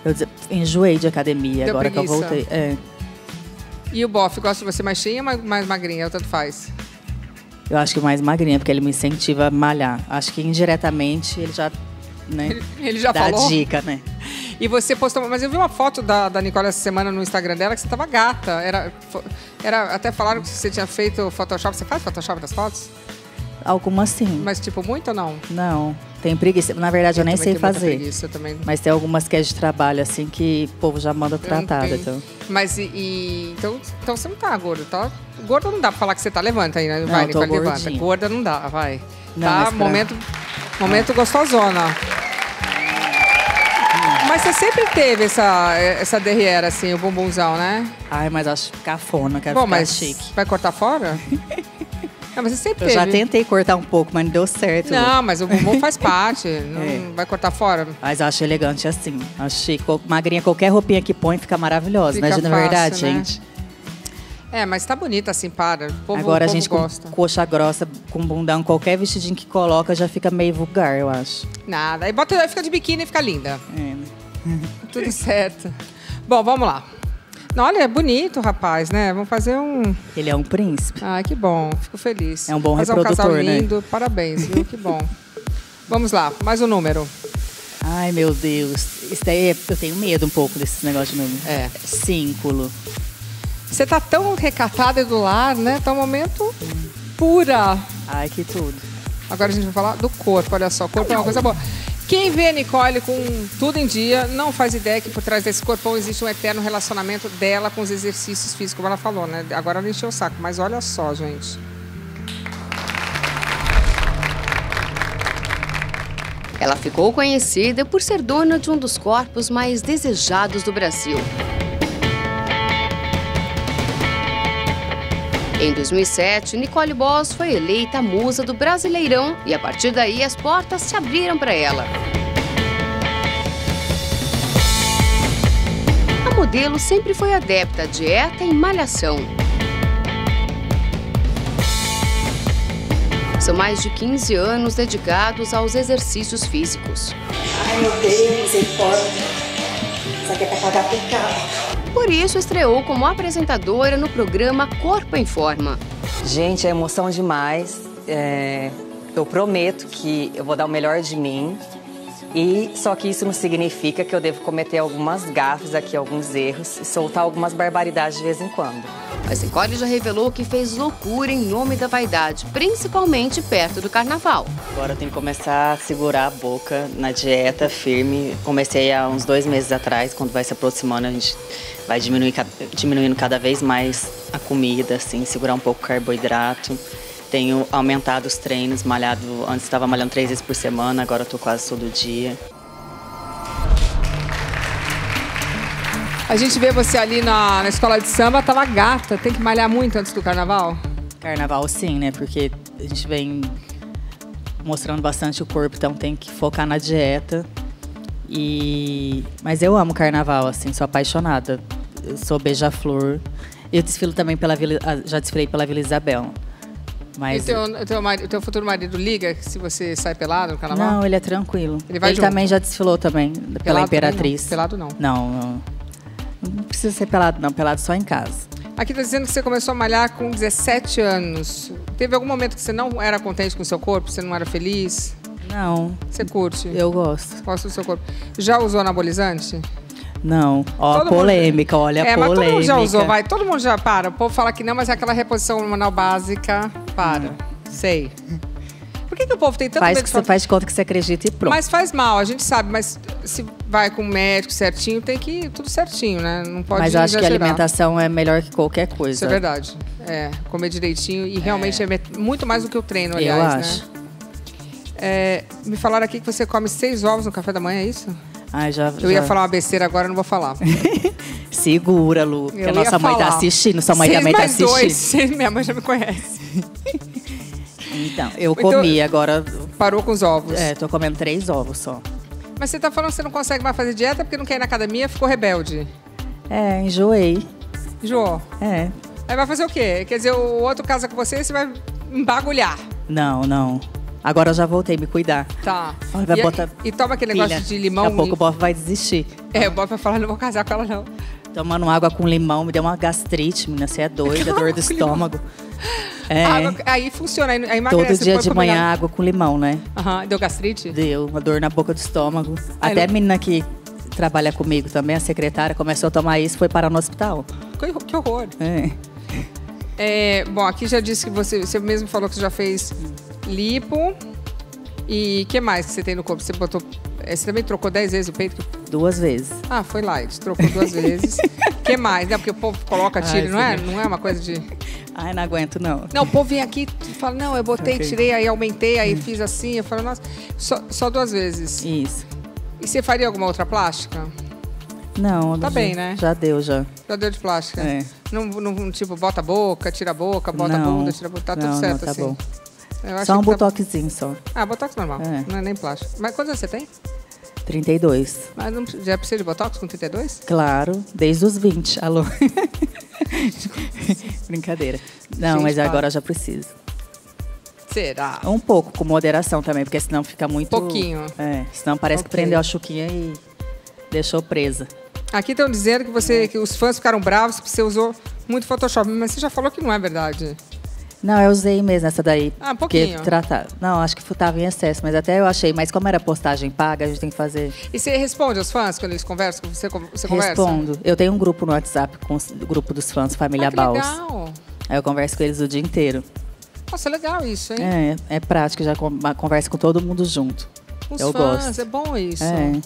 [SPEAKER 4] Eu enjoei de academia
[SPEAKER 1] Deu
[SPEAKER 4] agora que eu
[SPEAKER 1] preguiça.
[SPEAKER 4] voltei. É.
[SPEAKER 1] E o bofe, gosta de você mais cheia ou mais, magrinha? Ou tanto faz?
[SPEAKER 4] Eu acho que mais magrinha, porque ele me incentiva a malhar. Acho que indiretamente ele já, né,
[SPEAKER 1] Ele, ele já
[SPEAKER 4] dá
[SPEAKER 1] falou?
[SPEAKER 4] a dica, né?
[SPEAKER 1] E você postou, mas eu vi uma foto da, da Nicole essa semana no Instagram dela que você tava gata. Era, era até falaram que você tinha feito Photoshop. Você faz Photoshop das fotos?
[SPEAKER 4] Algumas sim.
[SPEAKER 1] Mas tipo muito ou não?
[SPEAKER 4] Não, tem preguiça. Na verdade, eu, nem
[SPEAKER 1] também
[SPEAKER 4] sei fazer.
[SPEAKER 1] preguiça, eu também.
[SPEAKER 4] Mas tem algumas que é de trabalho, assim, que o povo já manda
[SPEAKER 1] Eu não
[SPEAKER 4] tratada. Então.
[SPEAKER 1] Mas e, e- então, então você não tá gordo, tá? Gorda não dá pra falar que você tá. Levanta aí, né?
[SPEAKER 4] Não,
[SPEAKER 1] Vai,
[SPEAKER 4] eu tô
[SPEAKER 1] Nicole, levanta. Gorda não dá, vai.
[SPEAKER 4] Não,
[SPEAKER 1] tá,
[SPEAKER 4] pra-
[SPEAKER 1] momento, momento gostosona. Mas você sempre teve essa, essa derriera, assim, o bumbumzão, né?
[SPEAKER 4] Ai, mas acho cafona, quero
[SPEAKER 1] Bom,
[SPEAKER 4] ficar
[SPEAKER 1] mas
[SPEAKER 4] chique.
[SPEAKER 1] vai cortar fora? não, mas você sempre
[SPEAKER 4] Eu
[SPEAKER 1] teve.
[SPEAKER 4] já tentei cortar um pouco, mas não deu certo.
[SPEAKER 1] Não, mas o bumbum faz parte. Não
[SPEAKER 4] É.
[SPEAKER 1] vai cortar fora?
[SPEAKER 4] Mas acho elegante assim. Acho chique. Magrinha, qualquer roupinha que põe fica maravilhosa.
[SPEAKER 1] Fica
[SPEAKER 4] Imagina
[SPEAKER 1] fácil,
[SPEAKER 4] verdade,
[SPEAKER 1] né?
[SPEAKER 4] gente.
[SPEAKER 1] É, mas tá bonita assim, para. O povo,
[SPEAKER 4] Agora a gente com
[SPEAKER 1] gosta.
[SPEAKER 4] coxa grossa, com bundão, qualquer vestidinho que coloca já fica meio vulgar, eu acho.
[SPEAKER 1] Nada. Aí bota, fica de biquíni e fica linda.
[SPEAKER 4] É, né?
[SPEAKER 1] Tudo certo. Bom, vamos lá. Olha, é bonito, rapaz, né? Vamos fazer um.
[SPEAKER 4] Ele é um príncipe.
[SPEAKER 1] Ai, que bom. Fico feliz.
[SPEAKER 4] É um bom
[SPEAKER 1] Mas é um casal
[SPEAKER 4] reprodutor, né?
[SPEAKER 1] lindo. Parabéns, viu? Que bom. Vamos lá, mais um número.
[SPEAKER 4] Ai, meu Deus. Isso daí, é- eu tenho medo um pouco desses negócios de número.
[SPEAKER 1] É.
[SPEAKER 4] Cinco, Lu.
[SPEAKER 1] Você tá tão recatada e do lar, né? Tá um momento pura.
[SPEAKER 4] Ai, que tudo.
[SPEAKER 1] Agora a gente vai falar do corpo. Olha só, o corpo é uma coisa boa. Quem vê a Nicole com tudo em dia não faz ideia que por trás desse corpão existe um eterno relacionamento dela com os exercícios físicos, como ela falou, né? Agora ela encheu o saco, mas olha só, gente.
[SPEAKER 2] Ela ficou conhecida por ser dona de um dos corpos mais desejados do Brasil. Em 2007, Nicole Boss foi eleita musa do Brasileirão e a partir daí as portas se abriram para ela. A modelo sempre foi adepta à dieta e malhação. São mais de 15 anos dedicados aos exercícios físicos.
[SPEAKER 5] Ai, meu Deus, misericórdia. Isso aqui é pra pagar pecado.
[SPEAKER 2] Por isso, estreou como apresentadora no programa Corpo em Forma.
[SPEAKER 9] Gente, é emoção demais. É, eu prometo que eu vou dar o melhor de mim. E só que isso não significa que eu devo cometer algumas gafes aqui, alguns erros e soltar algumas barbaridades de vez em quando.
[SPEAKER 2] Mas Nicole já revelou que fez loucura em nome da vaidade, principalmente perto do carnaval.
[SPEAKER 9] Agora eu tenho que começar a segurar a boca na dieta firme. Comecei há uns dois meses atrás, quando vai se aproximando, a gente vai diminuir, diminuindo cada vez mais a comida, assim, segurar um pouco o carboidrato. Tenho aumentado os treinos, malhado. Antes estava malhando três vezes por semana, agora eu tô quase todo dia.
[SPEAKER 1] A gente vê você ali na, na escola de samba, tava gata. Tem que malhar muito antes do carnaval?
[SPEAKER 4] Carnaval sim, né? Porque a gente vem mostrando bastante o corpo, então tem que focar na dieta. E mas eu amo carnaval, assim, sou apaixonada. Eu sou beija-flor. Eu desfilo também pela Vila, já desfilei pela Vila Isabel. Mas
[SPEAKER 1] E teu, o teu, mari- o teu futuro marido liga se você sai pelado no carnaval?
[SPEAKER 4] não, ele é tranquilo.
[SPEAKER 1] Ele vai junto?
[SPEAKER 4] também já desfilou também pela
[SPEAKER 1] Pelado
[SPEAKER 4] Imperatriz.
[SPEAKER 1] também não? Pelado não.
[SPEAKER 4] Não, não. Não precisa ser pelado, não. Pelado só em casa.
[SPEAKER 1] Aqui tá dizendo que você começou a malhar com 17 anos. Teve algum momento que você não era contente com o seu corpo? Você não era feliz?
[SPEAKER 4] Não,
[SPEAKER 1] Você curte?
[SPEAKER 4] eu gosto.
[SPEAKER 1] Gosta do seu corpo. Já usou anabolizante?
[SPEAKER 4] Não. Ó,
[SPEAKER 1] Todo
[SPEAKER 4] a
[SPEAKER 1] mundo-
[SPEAKER 4] polêmica, olha
[SPEAKER 1] é,
[SPEAKER 4] a
[SPEAKER 1] mas
[SPEAKER 4] polêmica.
[SPEAKER 1] todo mundo já usou, vai. Todo mundo já para. O povo fala que não, mas é aquela reposição hormonal básica. Para. Sei. Por que, que o povo tem tanto
[SPEAKER 4] Faz
[SPEAKER 1] medo
[SPEAKER 4] que você faz de conta que você acredita e pronto.
[SPEAKER 1] Mas faz mal, a gente sabe, mas se vai com o médico certinho, tem que ir tudo certinho, né? Não pode
[SPEAKER 4] Mas eu acho que a alimentação é melhor que qualquer coisa.
[SPEAKER 1] Isso é verdade. É, comer direitinho e realmente é, met- muito mais do que o treino,
[SPEAKER 4] Eu
[SPEAKER 1] aliás,
[SPEAKER 4] acho.
[SPEAKER 1] né? É, me falaram aqui que você come seis ovos no café da manhã, é isso?
[SPEAKER 4] Ai, já,
[SPEAKER 1] Eu ia
[SPEAKER 4] já-
[SPEAKER 1] falar uma besteira agora, não vou falar.
[SPEAKER 4] Segura, Lu. Que
[SPEAKER 1] Eu
[SPEAKER 4] a nossa
[SPEAKER 1] ia
[SPEAKER 4] mãe tá
[SPEAKER 1] falar.
[SPEAKER 4] assistindo, sua mãe
[SPEAKER 1] Seis
[SPEAKER 4] também tá assistindo.
[SPEAKER 1] dois, seis, minha mãe já me conhece.
[SPEAKER 4] Então, eu
[SPEAKER 1] Então-
[SPEAKER 4] comi, agora
[SPEAKER 1] Parou com os ovos.
[SPEAKER 4] é, tô comendo três ovos só.
[SPEAKER 1] Mas você tá falando que você não consegue mais fazer dieta porque não quer ir na academia, ficou rebelde.
[SPEAKER 4] É, enjoei.
[SPEAKER 1] João,
[SPEAKER 4] É.
[SPEAKER 1] aí vai fazer o quê? Quer dizer, o outro casa com você, você vai embagulhar.
[SPEAKER 4] Não, não. Agora eu já voltei a me cuidar.
[SPEAKER 1] Tá.
[SPEAKER 4] Vai
[SPEAKER 1] e,
[SPEAKER 4] botar
[SPEAKER 1] e toma aquele negócio de limão.
[SPEAKER 4] Daqui a pouco
[SPEAKER 1] e-
[SPEAKER 4] o bofe vai desistir.
[SPEAKER 1] É, o Bob vai falar, não vou casar com ela, não.
[SPEAKER 4] Tomando água com limão, me deu uma gastrite, menina. Você é doida, dor do estômago. É.
[SPEAKER 1] Água- aí funciona, aí, aí emagrece.
[SPEAKER 4] Todo dia de manhã água com limão, né?
[SPEAKER 1] Aham, deu gastrite?
[SPEAKER 4] Deu uma dor na boca do estômago.
[SPEAKER 1] Ai,
[SPEAKER 4] Até a
[SPEAKER 1] não-
[SPEAKER 4] menina que trabalha comigo também, a secretária, começou a tomar isso e foi parar no hospital.
[SPEAKER 1] Que, horror.
[SPEAKER 4] É.
[SPEAKER 1] É, bom, aqui já disse que você, você mesmo falou que você já fez lipo. E que mais que você tem no corpo? Você botou. é, Você também trocou 10 vezes o peito?
[SPEAKER 4] Duas vezes.
[SPEAKER 1] Ah, foi light. Trocou duas vezes. O que mais? Né? Porque o povo coloca tiro,
[SPEAKER 4] Ai,
[SPEAKER 1] não é?
[SPEAKER 4] sim.
[SPEAKER 1] Não é uma coisa de.
[SPEAKER 4] Ai, não aguento, não.
[SPEAKER 1] Não, o povo vem aqui e fala, não, eu botei,
[SPEAKER 4] Ok.
[SPEAKER 1] tirei, aí aumentei, aí fiz assim. Eu falo, nossa, só, só duas vezes.
[SPEAKER 4] Isso.
[SPEAKER 1] E você faria alguma outra plástica?
[SPEAKER 4] Não,
[SPEAKER 1] Tá
[SPEAKER 4] já-
[SPEAKER 1] bem, né?
[SPEAKER 4] Já deu, já.
[SPEAKER 1] Já deu de plástica?
[SPEAKER 4] É.
[SPEAKER 1] Não, não, tipo, bota a boca, tira a boca, bota a
[SPEAKER 4] Não.
[SPEAKER 1] bunda, tira a boca. Tá
[SPEAKER 4] Não,
[SPEAKER 1] tudo certo
[SPEAKER 4] não, tá
[SPEAKER 1] assim.
[SPEAKER 4] bom. Só um
[SPEAKER 1] que
[SPEAKER 4] botoxinho só.
[SPEAKER 1] Ah, botox normal.
[SPEAKER 4] É.
[SPEAKER 1] Não é nem plástico. Mas quantos anos você tem?
[SPEAKER 4] 32.
[SPEAKER 1] Mas não, já precisa de botox com 32?
[SPEAKER 4] Claro, desde os 20. Alô? Brincadeira. Não,
[SPEAKER 1] Gente,
[SPEAKER 4] mas agora já preciso.
[SPEAKER 1] Será?
[SPEAKER 4] Um pouco, com moderação também, porque senão fica muito.
[SPEAKER 1] Pouquinho.
[SPEAKER 4] É, senão parece que
[SPEAKER 1] Ok.
[SPEAKER 4] prendeu a chuquinha e deixou presa.
[SPEAKER 1] Aqui estão dizendo que, você, que os fãs ficaram bravos porque você usou muito Photoshop. Mas você já falou que não é verdade.
[SPEAKER 4] Não, eu usei mesmo essa daí.
[SPEAKER 1] Ah, um
[SPEAKER 4] porque
[SPEAKER 1] pouquinho.
[SPEAKER 4] Tratar. Não, acho que estava em excesso, mas até eu achei. Mas como era postagem paga, a gente tem que fazer.
[SPEAKER 1] E você responde aos fãs quando eles conversam? Você, você conversa?
[SPEAKER 4] Respondo. Eu tenho um grupo no WhatsApp com o grupo dos fãs, Família
[SPEAKER 1] Ah,
[SPEAKER 4] Baus.
[SPEAKER 1] legal.
[SPEAKER 4] Aí eu converso com eles o dia inteiro.
[SPEAKER 1] Nossa, legal isso, hein?
[SPEAKER 4] É, é prático, já con- converso com todo mundo junto.
[SPEAKER 1] Os
[SPEAKER 4] eu
[SPEAKER 1] fãs,
[SPEAKER 4] gosto.
[SPEAKER 1] é bom isso.
[SPEAKER 4] É.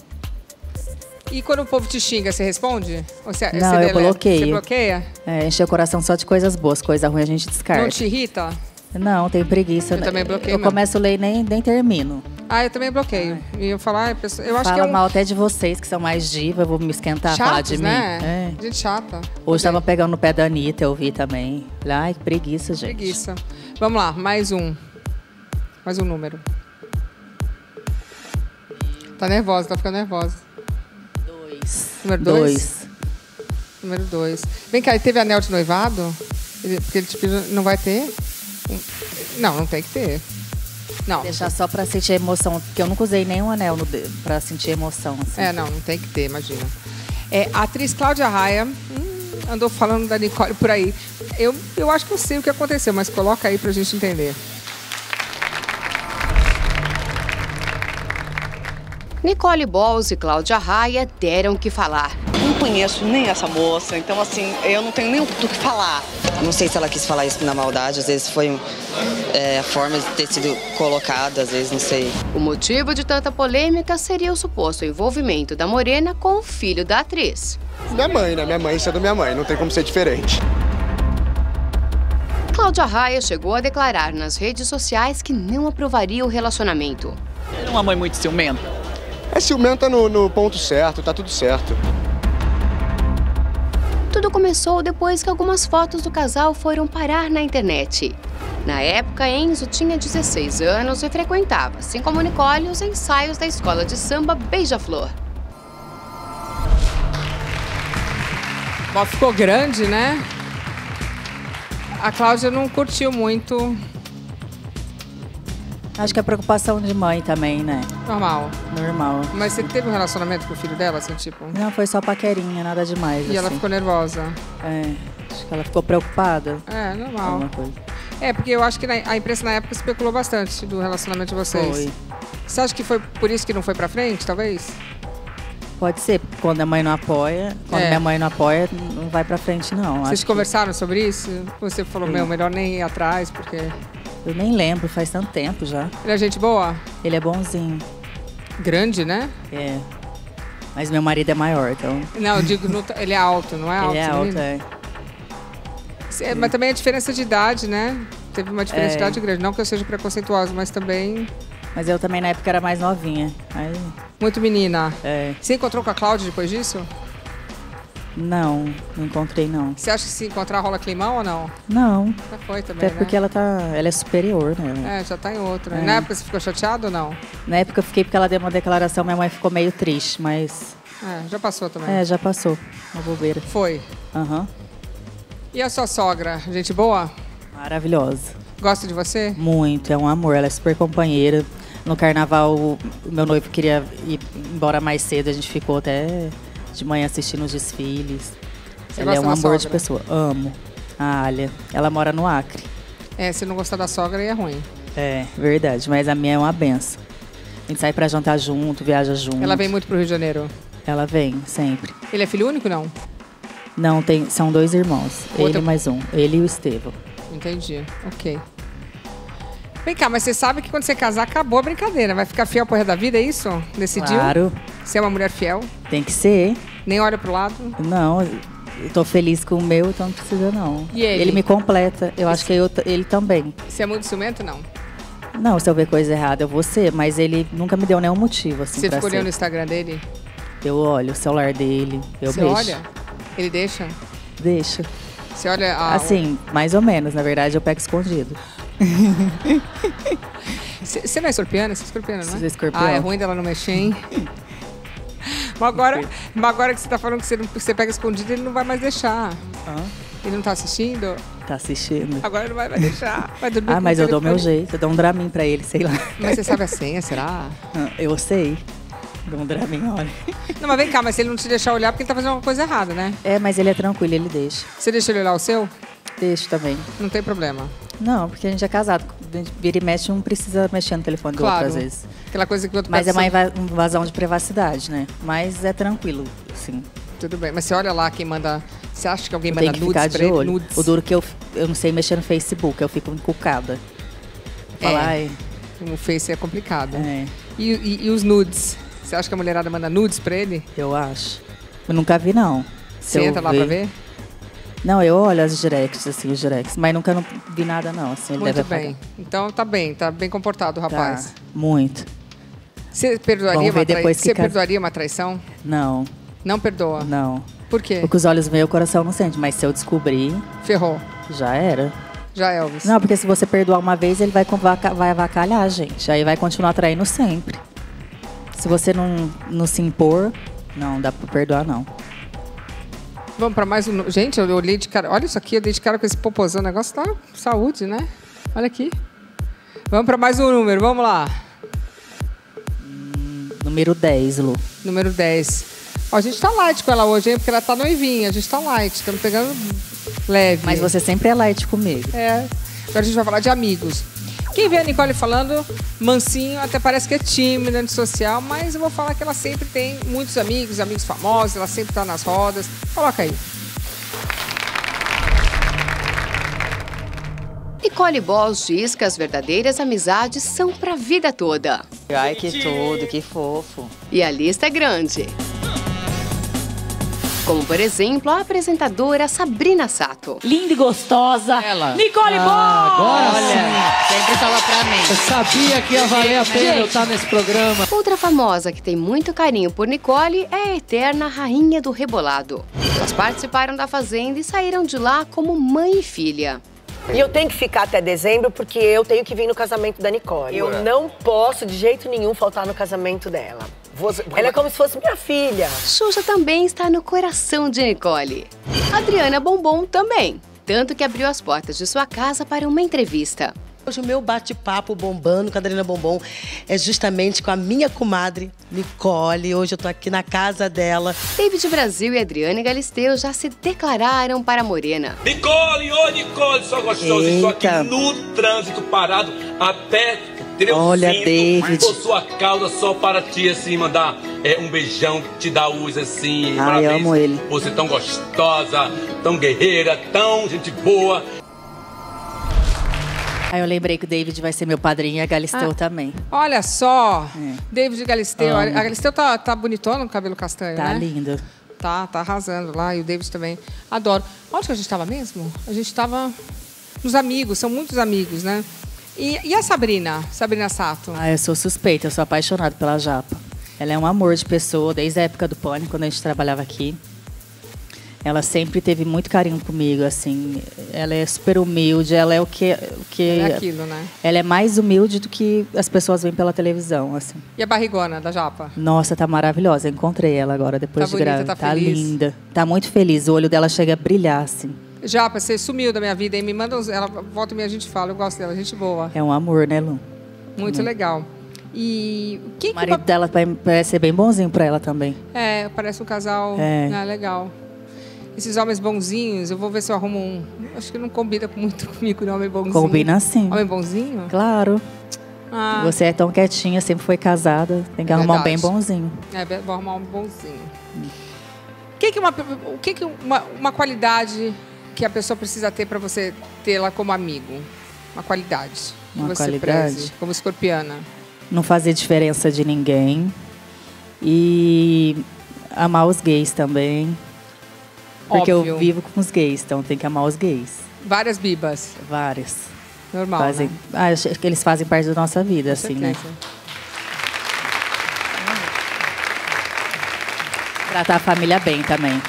[SPEAKER 1] E quando o povo te xinga, você responde? Ou você,
[SPEAKER 4] Não,
[SPEAKER 1] você
[SPEAKER 4] eu bloqueio.
[SPEAKER 1] Você bloqueia?
[SPEAKER 4] É, encher o coração só de coisas boas, coisa ruim a gente descarta.
[SPEAKER 1] Não te irrita?
[SPEAKER 4] Não, tenho preguiça.
[SPEAKER 1] Eu também bloqueio
[SPEAKER 4] Eu
[SPEAKER 1] mesmo.
[SPEAKER 4] começo a ler e nem, nem termino.
[SPEAKER 1] Ah, eu também bloqueio. E eu falar, ah, eu acho
[SPEAKER 4] Fala
[SPEAKER 1] que é um...
[SPEAKER 4] mal até de vocês, que são mais diva, eu vou me esquentar, falar
[SPEAKER 1] Chatos,
[SPEAKER 4] de mim.
[SPEAKER 1] né?
[SPEAKER 4] É.
[SPEAKER 1] Gente chata.
[SPEAKER 4] Hoje tava pegando no pé da Anitta, eu vi também. Ai, que preguiça, gente.
[SPEAKER 1] Preguiça. Vamos lá, mais um. Mais um número. Tá nervosa, tá ficando nervosa.
[SPEAKER 4] Dois.
[SPEAKER 1] Número dois?
[SPEAKER 4] Dois.
[SPEAKER 1] Número dois. Vem cá, e teve anel de noivado? Ele- Porque ele te pediu, não vai ter? Não, não tem que ter. Não.
[SPEAKER 4] Deixar só pra sentir a emoção, porque eu nunca usei nenhum anel no dedo pra sentir emoção. Assim.
[SPEAKER 1] É, não, não tem que ter, imagina. É, a atriz Cláudia Raia hum, andou falando da Nicole por aí. Eu, eu acho que eu sei o que aconteceu, mas coloca aí pra gente entender.
[SPEAKER 2] Nicole Balls e Cláudia Raia deram o que falar.
[SPEAKER 10] Não conheço nem essa moça, então assim, eu não tenho nem o que falar.
[SPEAKER 3] Não sei se ela quis falar isso na maldade, às vezes foi é, a forma de ter sido colocada, às vezes não sei.
[SPEAKER 2] O motivo de tanta polêmica seria o suposto envolvimento da Morena com o filho da atriz.
[SPEAKER 11] Minha mãe, né? Minha mãe sendo minha mãe, não tem como ser diferente.
[SPEAKER 2] Cláudia Raia chegou a declarar nas redes sociais que não aprovaria o relacionamento.
[SPEAKER 11] Ela é uma mãe muito ciumenta. É ciumenta no, no ponto certo, tá tudo certo.
[SPEAKER 2] Tudo começou depois que algumas fotos do casal foram parar na internet. Na época, Enzo tinha 16 anos e frequentava, assim como Nicole, os ensaios da escola de samba Beija-Flor.
[SPEAKER 1] Ficou grande, né? A Cláudia não curtiu muito.
[SPEAKER 4] Acho que é preocupação de mãe também, né?
[SPEAKER 1] Normal.
[SPEAKER 4] Normal.
[SPEAKER 1] Mas você teve um relacionamento com o filho dela, assim, tipo?
[SPEAKER 4] Não, foi só paquerinha, nada demais.
[SPEAKER 1] E ela
[SPEAKER 4] assim.
[SPEAKER 1] ficou nervosa.
[SPEAKER 4] É, acho que ela ficou preocupada.
[SPEAKER 1] É, normal.
[SPEAKER 4] Alguma coisa.
[SPEAKER 1] É, porque eu acho que a imprensa na época especulou bastante do relacionamento de vocês.
[SPEAKER 4] Foi.
[SPEAKER 1] Você acha que foi por isso que não foi pra frente, talvez?
[SPEAKER 4] Pode ser, quando a mãe não apoia, quando
[SPEAKER 1] É.
[SPEAKER 4] minha mãe não apoia, não vai pra frente, não.
[SPEAKER 1] Vocês
[SPEAKER 4] Acho que-
[SPEAKER 1] conversaram sobre isso? Você falou, meu, melhor nem ir atrás, porque...
[SPEAKER 4] Eu nem lembro, faz tanto tempo já.
[SPEAKER 1] Ele é gente boa?
[SPEAKER 4] Ele é bonzinho.
[SPEAKER 1] Grande, né?
[SPEAKER 4] É. Mas meu marido é maior, então.
[SPEAKER 1] Não, eu digo, ele é alto, não é alto?
[SPEAKER 4] ele é alto, é.
[SPEAKER 1] É, Mas também a diferença de idade, né? Teve uma diferença de
[SPEAKER 4] É.
[SPEAKER 1] idade grande. Não que eu seja preconceituosa, mas também
[SPEAKER 4] Mas eu também na época era mais novinha. Aí,
[SPEAKER 1] muito menina.
[SPEAKER 4] é.
[SPEAKER 1] Você encontrou com a Cláudia depois disso?
[SPEAKER 4] Não, não encontrei não.
[SPEAKER 1] Você acha que se encontrar rola climão ou não?
[SPEAKER 4] Não.
[SPEAKER 1] Já foi também,
[SPEAKER 4] Até
[SPEAKER 1] né?
[SPEAKER 4] porque ela tá. Ela é superior, né?
[SPEAKER 1] É, já tá em outra.
[SPEAKER 4] É.
[SPEAKER 1] Na época você ficou chateado ou não?
[SPEAKER 4] Na época eu fiquei porque ela deu uma declaração, minha mãe ficou meio triste, mas.
[SPEAKER 1] É, já passou também.
[SPEAKER 4] É, já passou. Uma bobeira.
[SPEAKER 1] Foi.
[SPEAKER 4] Aham.
[SPEAKER 1] E a sua sogra? Gente boa?
[SPEAKER 4] Maravilhosa.
[SPEAKER 1] Gosta de você?
[SPEAKER 4] Muito, é um amor, ela é super companheira. No carnaval, o meu noivo queria ir embora mais cedo, a gente ficou até de manhã assistindo os desfiles.
[SPEAKER 1] Você
[SPEAKER 4] ela é um amor de
[SPEAKER 1] sogra?
[SPEAKER 4] pessoa. Amo. A Alia. Ela mora no Acre.
[SPEAKER 1] É, se não gostar da sogra, aí é ruim.
[SPEAKER 4] É, verdade. Mas a minha é uma benção. A gente sai pra jantar junto, viaja junto.
[SPEAKER 1] Ela vem muito pro Rio de Janeiro.
[SPEAKER 4] Ela vem, sempre.
[SPEAKER 1] Ele é filho único, não?
[SPEAKER 4] Não, tem, são dois irmãos.
[SPEAKER 1] Outro-
[SPEAKER 4] Ele mais um. Ele e o Estevão.
[SPEAKER 1] Entendi. Ok. Vem cá, mas você sabe que quando você casar, acabou a brincadeira. Vai ficar fiel pro resto da vida, é isso? Decidiu?
[SPEAKER 4] Claro.
[SPEAKER 1] Você é uma mulher fiel?
[SPEAKER 4] Tem que ser.
[SPEAKER 1] Nem olha pro lado?
[SPEAKER 4] Não, eu tô feliz com o meu, então não precisa não.
[SPEAKER 1] E ele?
[SPEAKER 4] me completa. Eu acho que eu, ele também.
[SPEAKER 1] Você é muito ciumento, não?
[SPEAKER 4] Não, se eu ver coisa errada, eu vou ser, mas ele nunca me deu nenhum motivo, assim,
[SPEAKER 1] Você ficou olhando o. Instagram dele?
[SPEAKER 4] Eu olho o celular dele, eu
[SPEAKER 1] você
[SPEAKER 4] deixo.
[SPEAKER 1] olha? Ele deixa?
[SPEAKER 4] Deixa.
[SPEAKER 1] Você olha a...
[SPEAKER 4] Assim, mais ou menos, na verdade, eu pego escondido.
[SPEAKER 1] Você você não é escorpiana? Você é escorpiana, não é?
[SPEAKER 4] Sou escorpião.
[SPEAKER 1] Ah, é ruim dela não mexer, hein? mas, agora, mas agora que você tá falando que você, não, você pega escondido, ele não vai mais deixar. Ele não tá assistindo?
[SPEAKER 4] Tá assistindo.
[SPEAKER 1] Agora ele não vai mais deixar. Vai dormir
[SPEAKER 4] Ah, mas eu dou meu jeito, eu dou um dramin pra ele, sei lá.
[SPEAKER 1] Mas você sabe a senha, será?
[SPEAKER 4] Ah, Eu sei. Dou um dramin, olha.
[SPEAKER 1] Não, mas vem cá, mas se ele não te deixar olhar, porque ele tá fazendo alguma coisa errada, né?
[SPEAKER 4] É, mas ele é tranquilo, ele deixa.
[SPEAKER 1] Você deixa ele olhar o seu?
[SPEAKER 4] Deixo também.
[SPEAKER 1] Não tem problema.
[SPEAKER 4] Não, porque a gente é casado. Vira e mexe, um precisa mexer no telefone do
[SPEAKER 1] Claro.
[SPEAKER 4] outro às vezes.
[SPEAKER 1] Aquela coisa que o outro
[SPEAKER 4] Mas é uma inva- invasão de privacidade, né? Mas é tranquilo, assim.
[SPEAKER 1] Tudo bem, mas você olha lá quem manda. Você acha que alguém
[SPEAKER 4] Tem
[SPEAKER 1] manda
[SPEAKER 4] que
[SPEAKER 1] nudes
[SPEAKER 4] de
[SPEAKER 1] ele?
[SPEAKER 4] olho.
[SPEAKER 1] Nudes.
[SPEAKER 4] O duro que eu, eu não sei mexer no Facebook, eu fico encucada. Falar, ai,
[SPEAKER 1] No Face é complicado.
[SPEAKER 4] É.
[SPEAKER 1] E, e- e os nudes? Você acha que a mulherada manda nudes pra ele?
[SPEAKER 4] eu acho. Eu nunca vi, não. Se
[SPEAKER 1] Você
[SPEAKER 4] eu
[SPEAKER 1] entra lá pra ver?
[SPEAKER 4] Não, eu olho as directs, assim, os directs. Mas nunca não vi nada, não. Assim, ele
[SPEAKER 1] Muito
[SPEAKER 4] deve
[SPEAKER 1] bem. Então tá bem, tá bem comportado o
[SPEAKER 4] apagar.
[SPEAKER 1] rapaz.
[SPEAKER 4] Tá, muito.
[SPEAKER 1] Você perdoaria, uma, trai-
[SPEAKER 4] depois que
[SPEAKER 1] você perdoaria uma traição?
[SPEAKER 4] Não,
[SPEAKER 1] Não perdoa.
[SPEAKER 4] não.
[SPEAKER 1] Por quê?
[SPEAKER 4] Porque os olhos meus, o coração não sente. Mas se eu descobrir,
[SPEAKER 1] Ferrou.
[SPEAKER 4] já era.
[SPEAKER 1] Já, Elvis.
[SPEAKER 4] Não, porque se você perdoar uma vez, ele vai, vai avacalhar a gente. Aí vai continuar traindo sempre. Se você não, não se impor, não dá pra perdoar, não.
[SPEAKER 1] Vamos pra mais um. Gente, eu olhei de cara. Olha isso aqui, eu dei de cara com esse popozão. O negócio tá saúde, né? Olha aqui. Vamos pra mais um número, vamos lá.
[SPEAKER 4] Número 10, Lu.
[SPEAKER 1] Número 10. Ó, a gente tá light com ela hoje, hein? Porque ela tá noivinha. A gente tá light, estamos pegando leve.
[SPEAKER 4] Mas você sempre é light comigo.
[SPEAKER 1] É. Agora a gente vai falar de amigos. Quem vê a Nicole falando, mansinho, até parece que é tímida, antissocial, mas eu vou falar que ela sempre tem muitos amigos, amigos famosos, ela sempre tá nas rodas. Coloca aí.
[SPEAKER 2] Nicole Boss diz que as verdadeiras amizades são pra vida toda.
[SPEAKER 3] Ai, que tudo, que fofo.
[SPEAKER 2] E a lista é grande. Como, por exemplo, a apresentadora Sabrina Sato.
[SPEAKER 12] Linda e gostosa.
[SPEAKER 1] Ela.
[SPEAKER 12] Nicole
[SPEAKER 8] Ah, agora sim.
[SPEAKER 3] Sempre fala pra mim.
[SPEAKER 8] Eu sabia que ia valer a pena eu estar nesse programa.
[SPEAKER 2] Outra famosa que tem muito carinho por Nicole é a eterna rainha do rebolado. Elas participaram da Fazenda e saíram de lá como mãe e filha.
[SPEAKER 13] E eu tenho que ficar até dezembro porque eu tenho que vir no casamento da Nicole. Eu não posso de jeito nenhum faltar no casamento dela. Ela é como se fosse minha filha.
[SPEAKER 2] Xuxa também está no coração de Nicole. Adriana Bombom também. Tanto que abriu as portas de sua casa para uma entrevista.
[SPEAKER 14] Hoje o meu bate-papo bombando com a Adriana Bombom é justamente com a minha comadre, Nicole. Hoje eu tô aqui na casa dela.
[SPEAKER 2] David Brasil e Adriane Galisteu já se declararam para a Morena.
[SPEAKER 15] Nicole, ô Nicole, só gostosa. Estou aqui
[SPEAKER 14] Eita.
[SPEAKER 15] no trânsito, parado, até entendeu?
[SPEAKER 14] Olha,
[SPEAKER 15] Sinto
[SPEAKER 14] David.
[SPEAKER 15] Por sua causa, só para ti, assim, mandar é, um beijão, te dar luz, assim.
[SPEAKER 4] Ai,
[SPEAKER 15] parabéns
[SPEAKER 4] amo ele.
[SPEAKER 15] Você tão gostosa, tão guerreira, tão gente boa.
[SPEAKER 4] Aí eu lembrei que o David vai ser meu padrinho e a Galisteu
[SPEAKER 1] Ah.
[SPEAKER 4] também.
[SPEAKER 1] Olha só, David Galisteu. A
[SPEAKER 4] Amo.
[SPEAKER 1] a Galisteu tá, tá bonitona no cabelo castanho,
[SPEAKER 4] Tá
[SPEAKER 1] né?
[SPEAKER 4] lindo.
[SPEAKER 1] Tá, tá arrasando lá. E o David também. Adoro. Onde que a gente tava mesmo? A gente tava nos amigos, são muitos amigos, né? E, e a Sabrina? Sabrina Sato?
[SPEAKER 4] Ah, eu sou suspeita, eu sou apaixonada pela Japa. Ela é um amor de pessoa, desde a época do Pânico, quando a gente trabalhava aqui. Ela sempre teve muito carinho comigo, assim. Ela é super humilde, ela é o que... O que
[SPEAKER 1] Ela é aquilo, né?
[SPEAKER 4] Ela é mais humilde do que as pessoas veem pela televisão, assim.
[SPEAKER 1] E a barrigona da Japa?
[SPEAKER 4] Nossa, tá maravilhosa. Encontrei ela agora, depois
[SPEAKER 1] Tá
[SPEAKER 4] de
[SPEAKER 1] bonita,
[SPEAKER 4] grávida.
[SPEAKER 1] tá feliz?
[SPEAKER 4] linda. Tá muito feliz. O olho dela chega a brilhar, assim.
[SPEAKER 1] Japa, você sumiu da minha vida, hein? Me manda uns... Ela volta e a gente fala, eu gosto dela, gente boa.
[SPEAKER 4] É um amor, né, Lu?
[SPEAKER 1] Muito
[SPEAKER 4] Hum.
[SPEAKER 1] legal. E
[SPEAKER 4] O
[SPEAKER 1] que
[SPEAKER 4] marido dela vai- parece ser bem bonzinho pra ela também.
[SPEAKER 1] É, parece um casal
[SPEAKER 4] É.
[SPEAKER 1] né, legal. esses homens bonzinhos, eu vou ver se eu arrumo um. Acho que não combina muito comigo, não, homem bonzinho.
[SPEAKER 4] Combina sim.
[SPEAKER 1] Homem bonzinho?
[SPEAKER 4] Claro.
[SPEAKER 1] Ah,
[SPEAKER 4] Você é tão quietinha, sempre foi casada. Tem que arrumar um bem bonzinho.
[SPEAKER 1] É, vou arrumar um bonzinho. O que, que, uma, o que, que uma, uma qualidade que a pessoa precisa ter para você tê-la como amigo? Uma qualidade. que
[SPEAKER 4] Uma
[SPEAKER 1] você
[SPEAKER 4] qualidade?
[SPEAKER 1] preze, como escorpiana.
[SPEAKER 4] Não fazer diferença de ninguém. E amar os gays também. Porque
[SPEAKER 1] Óbvio.
[SPEAKER 4] eu vivo com os gays, então tem que amar os gays.
[SPEAKER 1] Várias bibas.
[SPEAKER 4] Várias.
[SPEAKER 1] Normal,
[SPEAKER 4] Fazem,
[SPEAKER 1] né?
[SPEAKER 4] ah, acho que eles fazem parte da nossa vida,
[SPEAKER 1] Com
[SPEAKER 4] assim, né?
[SPEAKER 1] certeza.
[SPEAKER 4] Tratar a família bem também.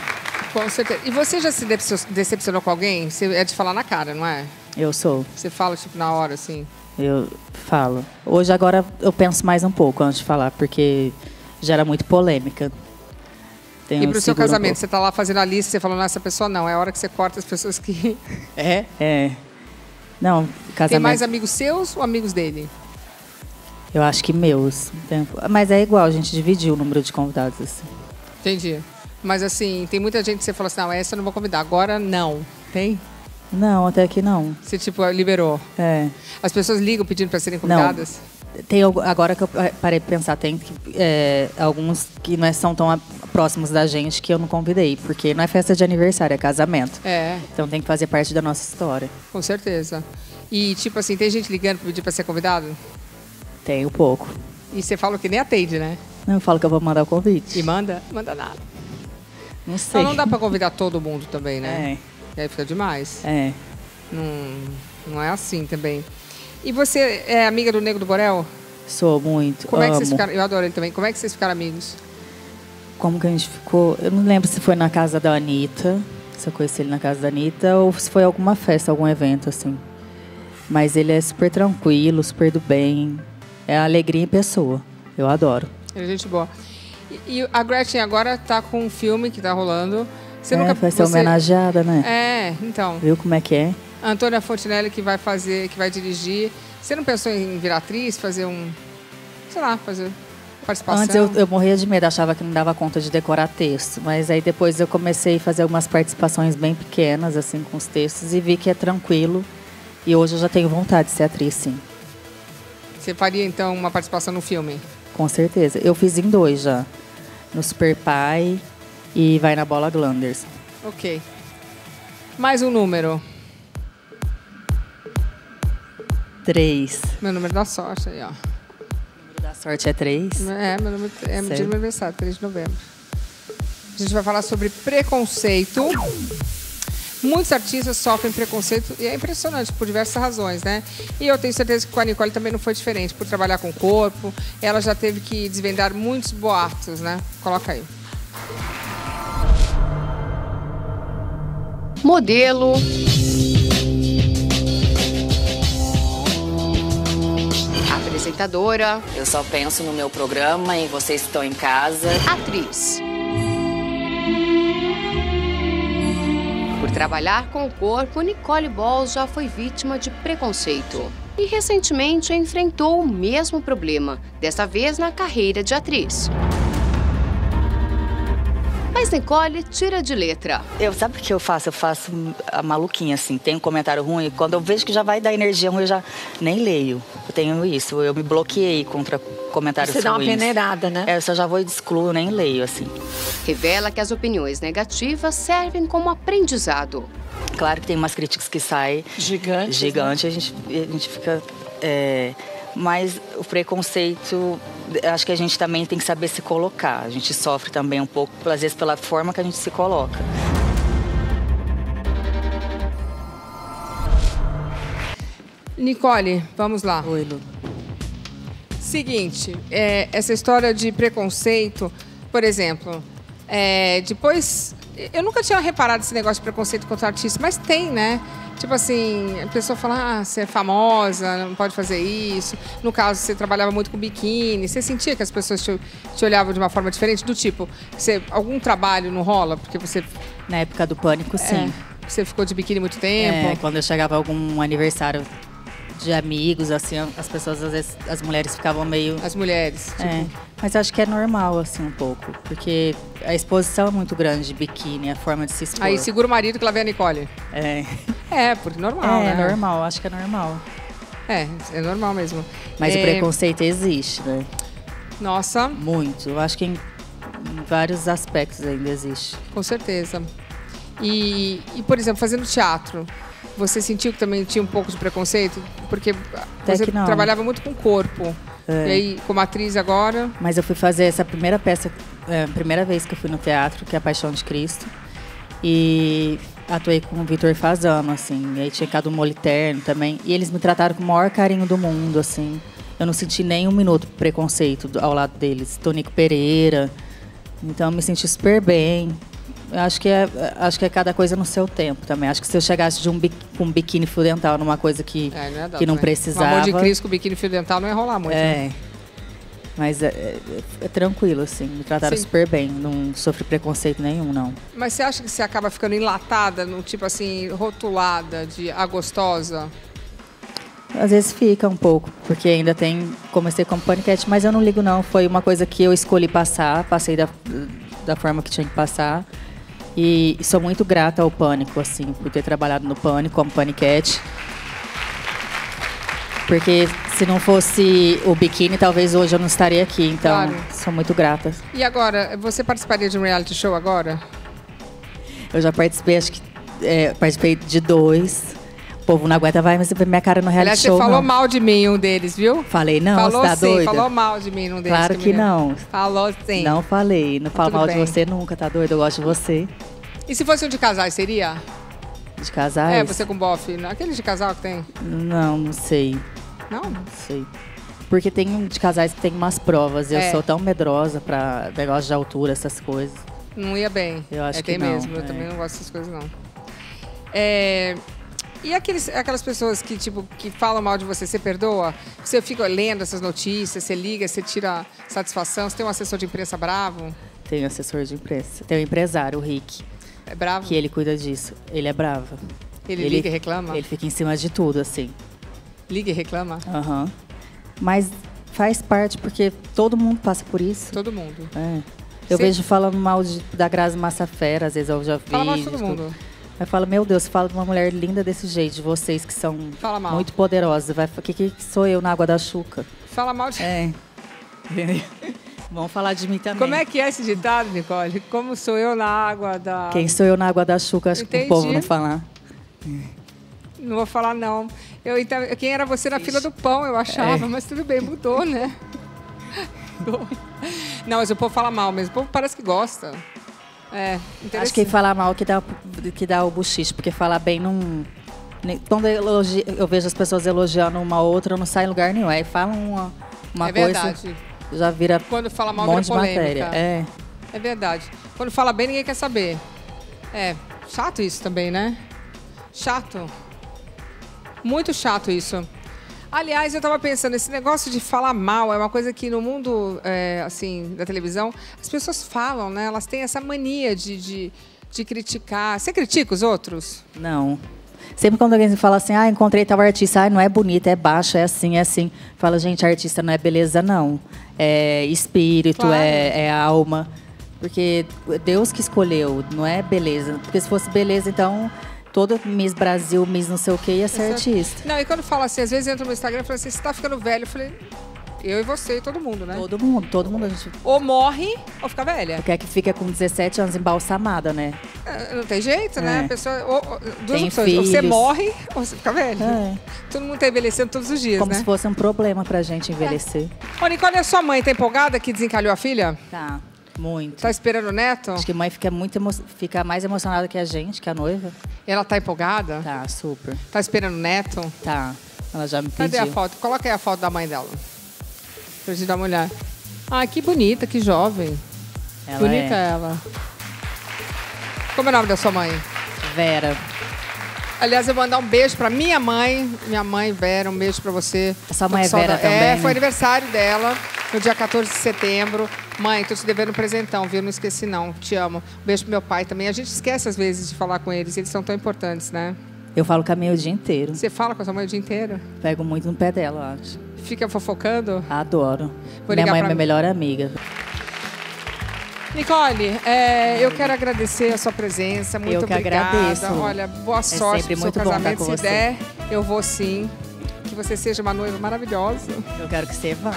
[SPEAKER 1] Com certeza. E você já se decepcio- decepcionou com alguém? Você é de falar na cara, não é?
[SPEAKER 4] Eu sou.
[SPEAKER 1] Você fala, tipo, na hora, assim.
[SPEAKER 4] Eu falo. Hoje, agora, eu penso mais um pouco antes de falar, porque gera muito polêmica. Tenho
[SPEAKER 1] e pro seu
[SPEAKER 4] um
[SPEAKER 1] casamento,
[SPEAKER 4] pouco.
[SPEAKER 1] você tá lá fazendo a lista, você falou, não, essa pessoa não. É a hora que você corta as pessoas que. É?
[SPEAKER 4] É. Não, casamento.
[SPEAKER 1] Tem mais amigos seus ou amigos dele?
[SPEAKER 4] Eu acho que meus. Mas é igual, a gente dividiu o número de convidados, assim.
[SPEAKER 1] Entendi. Mas assim, tem muita gente que você falou assim, não, essa eu não vou convidar. Agora não. Tem?
[SPEAKER 4] Não, até que não.
[SPEAKER 1] Você, tipo, liberou.
[SPEAKER 4] É.
[SPEAKER 1] As pessoas ligam pedindo para serem
[SPEAKER 4] Não.
[SPEAKER 1] convidadas?
[SPEAKER 4] Tem, algu- agora que eu pa- parei de pensar, tem é, alguns que não é- são tão próximos da gente que eu não convidei, porque não é festa de aniversário, é casamento.
[SPEAKER 1] É,
[SPEAKER 4] Então tem que fazer parte da nossa história.
[SPEAKER 1] com certeza. E, tipo assim, tem gente ligando pra pedir pra ser convidado?
[SPEAKER 4] Tem um pouco.
[SPEAKER 1] E você fala que nem atende, né?
[SPEAKER 4] Não, eu falo que eu vou mandar o convite.
[SPEAKER 1] E manda? Manda nada.
[SPEAKER 4] Não sei.
[SPEAKER 1] Então não dá pra convidar todo mundo também, né?
[SPEAKER 4] É.
[SPEAKER 1] E aí fica demais.
[SPEAKER 4] É.
[SPEAKER 1] Não, não é assim também. E você é amiga do Nego do Borel?
[SPEAKER 4] Sou muito.
[SPEAKER 1] Como é que
[SPEAKER 4] amo.
[SPEAKER 1] vocês ficaram? Eu adoro ele também. Como é que vocês ficaram amigos?
[SPEAKER 4] Como que a gente ficou? Eu não lembro se foi na casa da Anitta, se eu conheci ele na casa da Anitta, ou se foi alguma festa, algum evento, assim. Mas ele é super tranquilo, super do bem. É alegria em pessoa. Eu adoro.
[SPEAKER 1] Ele é gente boa. E, e a Gretchen agora tá com um filme que tá rolando. Você
[SPEAKER 4] é,
[SPEAKER 1] nunca
[SPEAKER 4] vai ser
[SPEAKER 1] você-
[SPEAKER 4] homenageada, né?
[SPEAKER 1] É, então.
[SPEAKER 4] Viu como é que é?
[SPEAKER 1] A Antônia Fontinelli que vai fazer, que vai dirigir. Você não pensou em virar atriz, fazer um. Sei lá, fazer participação?
[SPEAKER 4] Antes eu, eu morria de medo, achava que não dava conta de decorar texto. Mas aí depois eu comecei a fazer algumas participações bem pequenas, assim, com os textos, e vi que é tranquilo. E hoje eu já tenho vontade de ser atriz, sim.
[SPEAKER 1] Você faria então uma participação no filme?
[SPEAKER 4] Com certeza. Eu fiz em dois já. No Super Pai e Vai na Bola Glanders.
[SPEAKER 1] Ok. Mais um número.
[SPEAKER 4] Três.
[SPEAKER 1] Meu número da sorte aí, ó.
[SPEAKER 4] Da sorte é três.
[SPEAKER 1] É, meu número é meu dia do meu aniversário, 3 de novembro. A gente vai falar sobre preconceito. Muitos artistas sofrem preconceito e é impressionante por diversas razões, né? E eu tenho certeza que com a Nicole também não foi diferente, por trabalhar com o corpo. Ela já teve que desvendar muitos boatos, né? Coloca aí.
[SPEAKER 2] Modelo. Apresentadora.
[SPEAKER 9] Eu só penso no meu programa e vocês que estão em casa.
[SPEAKER 2] Atriz. Trabalhar com o corpo, Nicole Balls já foi vítima de preconceito. E recentemente enfrentou o mesmo problema, dessa vez na carreira de atriz. Mas Nicole tira de letra.
[SPEAKER 9] Eu, sabe o que eu faço? Eu faço a maluquinha, assim. Tem um comentário ruim, quando eu vejo que já vai dar energia ruim, eu já nem leio. Eu tenho isso, eu me bloqueei contra comentários
[SPEAKER 13] Você dá uma
[SPEAKER 9] ruins.
[SPEAKER 13] peneirada, né?
[SPEAKER 9] É, eu só já vou e excluo, nem leio, assim.
[SPEAKER 2] Revela que as opiniões negativas servem como aprendizado.
[SPEAKER 9] Claro que tem umas críticas que saem
[SPEAKER 13] Gigantes,
[SPEAKER 9] gigante, a, gente, a gente fica. é, mas o preconceito, acho que a gente também tem que saber se colocar. A gente sofre também um pouco, às vezes, pela forma que a gente se coloca.
[SPEAKER 1] Nicole, vamos lá.
[SPEAKER 4] Oi, Lu.
[SPEAKER 1] Seguinte, é, essa história de preconceito, por exemplo, é, depois. Eu nunca tinha reparado esse negócio de preconceito contra artista, mas tem, né? Tipo assim, a pessoa fala, ah, você é famosa, não pode fazer isso. No caso, você trabalhava muito com biquíni. Você sentia que as pessoas te, te olhavam de uma forma diferente? Do tipo, você, algum trabalho não rola? Porque você.
[SPEAKER 4] Na época do pânico, sim.
[SPEAKER 1] É, você ficou de biquíni muito tempo.
[SPEAKER 4] É, quando eu chegava a algum aniversário de amigos, assim, as pessoas, às vezes, as mulheres ficavam meio.
[SPEAKER 1] As mulheres, tipo.
[SPEAKER 4] É. Mas acho que é normal, assim, um pouco. Porque a exposição é muito grande de biquíni, a forma de se expor.
[SPEAKER 1] Aí segura o marido que lá vem a Nicole.
[SPEAKER 4] É.
[SPEAKER 1] É, porque normal,
[SPEAKER 4] é,
[SPEAKER 1] né?
[SPEAKER 4] normal, acho que é normal.
[SPEAKER 1] É, é normal mesmo.
[SPEAKER 4] Mas
[SPEAKER 1] É,
[SPEAKER 4] o preconceito existe, né?
[SPEAKER 1] Nossa.
[SPEAKER 4] Muito. Eu acho que em, em vários aspectos ainda existe.
[SPEAKER 1] Com certeza. E, e, por exemplo, fazendo teatro, você sentiu que também tinha um pouco de preconceito? Porque
[SPEAKER 4] Até
[SPEAKER 1] você trabalhava muito com o corpo.
[SPEAKER 4] É.
[SPEAKER 1] E aí, como atriz agora,
[SPEAKER 4] Mas eu fui fazer essa primeira peça, é, a primeira vez que eu fui no teatro, que é a Paixão de Cristo. E atuei com o Vitor Fazano, assim. E aí tinha Cadu Moliterno também. E eles me trataram com o maior carinho do mundo, assim. Eu não senti nem um minuto preconceito ao lado deles. Tonico Pereira. Então eu me senti super bem. Eu acho que é, acho que é cada coisa no seu tempo também. Acho que se eu chegasse de um com um biquíni fio dental numa coisa que,
[SPEAKER 1] é, não, é
[SPEAKER 4] que não precisava.
[SPEAKER 1] O amor de Cristo com biquíni fio dental não ia rolar muito.
[SPEAKER 4] É.
[SPEAKER 1] né?
[SPEAKER 4] Mas é, é- é tranquilo, assim. Me trataram
[SPEAKER 1] Sim.
[SPEAKER 4] super bem. Não sofri preconceito nenhum, não.
[SPEAKER 1] Mas você acha que você acaba ficando enlatada, no tipo assim, rotulada de a gostosa?
[SPEAKER 4] Às vezes fica um pouco, porque ainda tem. Comecei como paniquete, mas eu não ligo, não. Foi uma coisa que eu escolhi passar, passei da, da forma que tinha que passar. E sou muito grata ao pânico, assim, por ter trabalhado no pânico como paniquete. Porque se não fosse o biquíni, talvez hoje eu não estaria aqui. Então,
[SPEAKER 1] Claro.
[SPEAKER 4] sou muito grata.
[SPEAKER 1] E agora, você participaria de um reality show agora?
[SPEAKER 4] Eu já participei, acho que. é, participei de dois. O povo não aguenta, vai, mas você vê minha cara no reality
[SPEAKER 1] Aliás, você
[SPEAKER 4] show.
[SPEAKER 1] falou
[SPEAKER 4] não.
[SPEAKER 1] mal de mim um deles, viu?
[SPEAKER 4] Falei, não,
[SPEAKER 1] falou
[SPEAKER 4] você tá
[SPEAKER 1] sim,
[SPEAKER 4] doida?
[SPEAKER 1] falou mal de mim num deles.
[SPEAKER 4] Claro que
[SPEAKER 1] lembro.
[SPEAKER 4] não.
[SPEAKER 1] Falou sim.
[SPEAKER 4] Não falei, não falo
[SPEAKER 1] Tudo
[SPEAKER 4] mal
[SPEAKER 1] bem.
[SPEAKER 4] de você nunca, tá doido? Eu gosto de você.
[SPEAKER 1] E se fosse um de casais, seria?
[SPEAKER 4] De casais?
[SPEAKER 1] É, você com bofe. Aquele de casal que tem?
[SPEAKER 4] Não, não sei.
[SPEAKER 1] Não?
[SPEAKER 4] Não sei. Porque tem um de casais que tem umas provas. e Eu
[SPEAKER 1] É.
[SPEAKER 4] sou tão medrosa pra negócio de altura, essas coisas.
[SPEAKER 1] Não ia bem.
[SPEAKER 4] Eu acho
[SPEAKER 1] é,
[SPEAKER 4] que
[SPEAKER 1] tem
[SPEAKER 4] não,
[SPEAKER 1] mesmo. Eu
[SPEAKER 4] é.
[SPEAKER 1] também não gosto dessas coisas, não. É, E aqueles, aquelas pessoas que, tipo, que falam mal de você, você perdoa? Você fica lendo essas notícias, você liga, você tira satisfação? Você tem um assessor de imprensa bravo?
[SPEAKER 4] Tenho assessor de imprensa. Tem um empresário, o Rick.
[SPEAKER 1] É bravo?
[SPEAKER 4] Que ele cuida disso. Ele é bravo.
[SPEAKER 1] Ele liga e reclama?
[SPEAKER 4] Ele fica em cima de tudo, assim.
[SPEAKER 1] Liga e reclama?
[SPEAKER 4] Aham. Mas faz parte, porque todo mundo passa por isso.
[SPEAKER 1] Todo mundo.
[SPEAKER 4] É. Eu
[SPEAKER 1] Cê-
[SPEAKER 4] vejo falando mal de- da Grazi Massafera, às vezes eu já vi.
[SPEAKER 1] Fala mal de todo mundo.
[SPEAKER 4] Aí fala, meu Deus, fala de uma mulher linda desse jeito, de vocês que são muito poderosas. Vai, que, que sou eu na água da chuca?
[SPEAKER 1] Fala mal de...
[SPEAKER 4] É. Vamos falar de mim também.
[SPEAKER 1] Como é que é esse ditado, Nicole? Como sou eu na água da...
[SPEAKER 4] Quem sou eu na água da chuca? Acho que
[SPEAKER 1] Entendi.
[SPEAKER 4] o povo não falar.
[SPEAKER 1] Não vou falar, não. Eu, então, quem era você na fila do pão, eu achava,
[SPEAKER 4] É.
[SPEAKER 1] mas tudo bem, mudou, né? Não, mas o povo fala mal mesmo. O povo parece que gosta. É.
[SPEAKER 4] Acho que falar mal que dá, que dá o buchiche, porque falar bem não. Quando eu, elogi- eu vejo as pessoas elogiando uma outra, não sai em lugar nenhum. Aí falam uma, uma
[SPEAKER 1] É
[SPEAKER 4] coisa.
[SPEAKER 1] verdade.
[SPEAKER 4] Já vira
[SPEAKER 1] Quando fala mal,
[SPEAKER 4] um monte de
[SPEAKER 1] polêmica.
[SPEAKER 4] matéria. É.
[SPEAKER 1] É verdade. Quando fala bem, ninguém quer saber. É, chato isso também, né? Chato. Muito chato isso. Aliás, eu tava pensando, esse negócio de falar mal é uma coisa que no mundo, é, assim, da televisão, as pessoas falam, né? Elas têm essa mania de, de, de criticar. Você critica os outros?
[SPEAKER 4] Não. Sempre quando alguém fala assim, ah, encontrei tal artista, ah, não é bonita, é baixa, é assim, é assim. Fala, gente, artista não é beleza, não. É espírito,
[SPEAKER 1] Claro.
[SPEAKER 4] é, é alma. Porque Deus que escolheu, não é beleza. Porque se fosse beleza, então todo Miss Brasil, Miss não sei o que, ia ser
[SPEAKER 1] Exato.
[SPEAKER 4] artista.
[SPEAKER 1] Não, e quando fala assim, às vezes entra no Instagram e fala assim, você tá ficando velho. Eu falei, eu e você e todo mundo, né?
[SPEAKER 4] Todo mundo, todo mundo. A gente
[SPEAKER 1] Ou morre ou fica velha.
[SPEAKER 4] quer que fica com 17 anos embalsamada, né?
[SPEAKER 1] É, Não tem jeito, né?
[SPEAKER 4] É.
[SPEAKER 1] A pessoa, ou, ou- duas
[SPEAKER 4] Tem
[SPEAKER 1] opções. Ou você
[SPEAKER 4] filhos.
[SPEAKER 1] morre ou você fica velho.
[SPEAKER 4] É.
[SPEAKER 1] Todo mundo tá envelhecendo todos os dias,
[SPEAKER 4] Como
[SPEAKER 1] né?
[SPEAKER 4] se fosse um problema pra gente envelhecer.
[SPEAKER 1] Ô, Nicole, a sua mãe tá empolgada que desencalhou a filha?
[SPEAKER 4] Tá, muito.
[SPEAKER 1] Tá esperando o neto?
[SPEAKER 4] Acho que a mãe fica, muito emo- fica mais emocionada que a gente, que a noiva.
[SPEAKER 1] Ela tá empolgada?
[SPEAKER 4] Tá, super.
[SPEAKER 1] Tá esperando o neto?
[SPEAKER 4] Tá. Ela já me
[SPEAKER 1] Cadê
[SPEAKER 4] pediu.
[SPEAKER 1] a foto? Coloca aí a foto da mãe dela. Pra gente dar uma olhada. Ah, que bonita, que jovem.
[SPEAKER 4] Ela
[SPEAKER 1] bonita
[SPEAKER 4] é.
[SPEAKER 1] ela. Como é o nome da sua mãe?
[SPEAKER 4] Vera.
[SPEAKER 1] Aliás, eu vou mandar um beijo pra minha mãe. Minha mãe, Vera, um beijo pra você.
[SPEAKER 4] A sua mãe é Vera.
[SPEAKER 1] É,
[SPEAKER 4] também,
[SPEAKER 1] foi
[SPEAKER 4] né?
[SPEAKER 1] aniversário dela, no dia 14 de setembro. Mãe, tô te devendo um presentão, viu? Não esqueci, não. Te amo. Um beijo pro meu pai também. A gente esquece, às vezes, de falar com eles. Eles são tão importantes, né?
[SPEAKER 4] Eu falo com a minha o dia inteiro.
[SPEAKER 1] Você fala com a sua mãe o dia inteiro?
[SPEAKER 4] Pego muito no pé dela, acho.
[SPEAKER 1] Fica fofocando?
[SPEAKER 4] Adoro.
[SPEAKER 1] Vou
[SPEAKER 4] minha mãe é minha melhor amiga.
[SPEAKER 1] Nicole, é, eu quero agradecer a sua presença. Muito
[SPEAKER 4] Eu que
[SPEAKER 1] obrigada.
[SPEAKER 4] agradeço.
[SPEAKER 1] Olha, boa
[SPEAKER 4] É
[SPEAKER 1] sorte
[SPEAKER 4] sempre
[SPEAKER 1] pro
[SPEAKER 4] muito
[SPEAKER 1] seu
[SPEAKER 4] bom
[SPEAKER 1] casamento.
[SPEAKER 4] com
[SPEAKER 1] Se
[SPEAKER 4] você.
[SPEAKER 1] der, eu vou sim. Que você seja uma noiva maravilhosa.
[SPEAKER 4] Eu quero que você vá.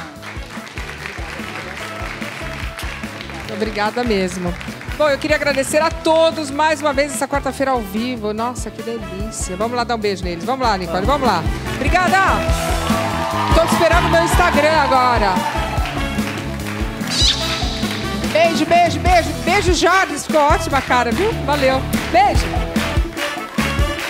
[SPEAKER 1] Obrigada mesmo. Bom, eu queria agradecer a todos mais uma vez essa quarta-feira ao vivo. Nossa, que delícia. Vamos lá dar um beijo neles. Vamos lá, Nicole, vamos lá. Obrigada! Tô te esperando meu Instagram agora. Beijo, beijo, beijo. Beijo, Jardim. Ficou ótima, cara, viu? Valeu. Beijo.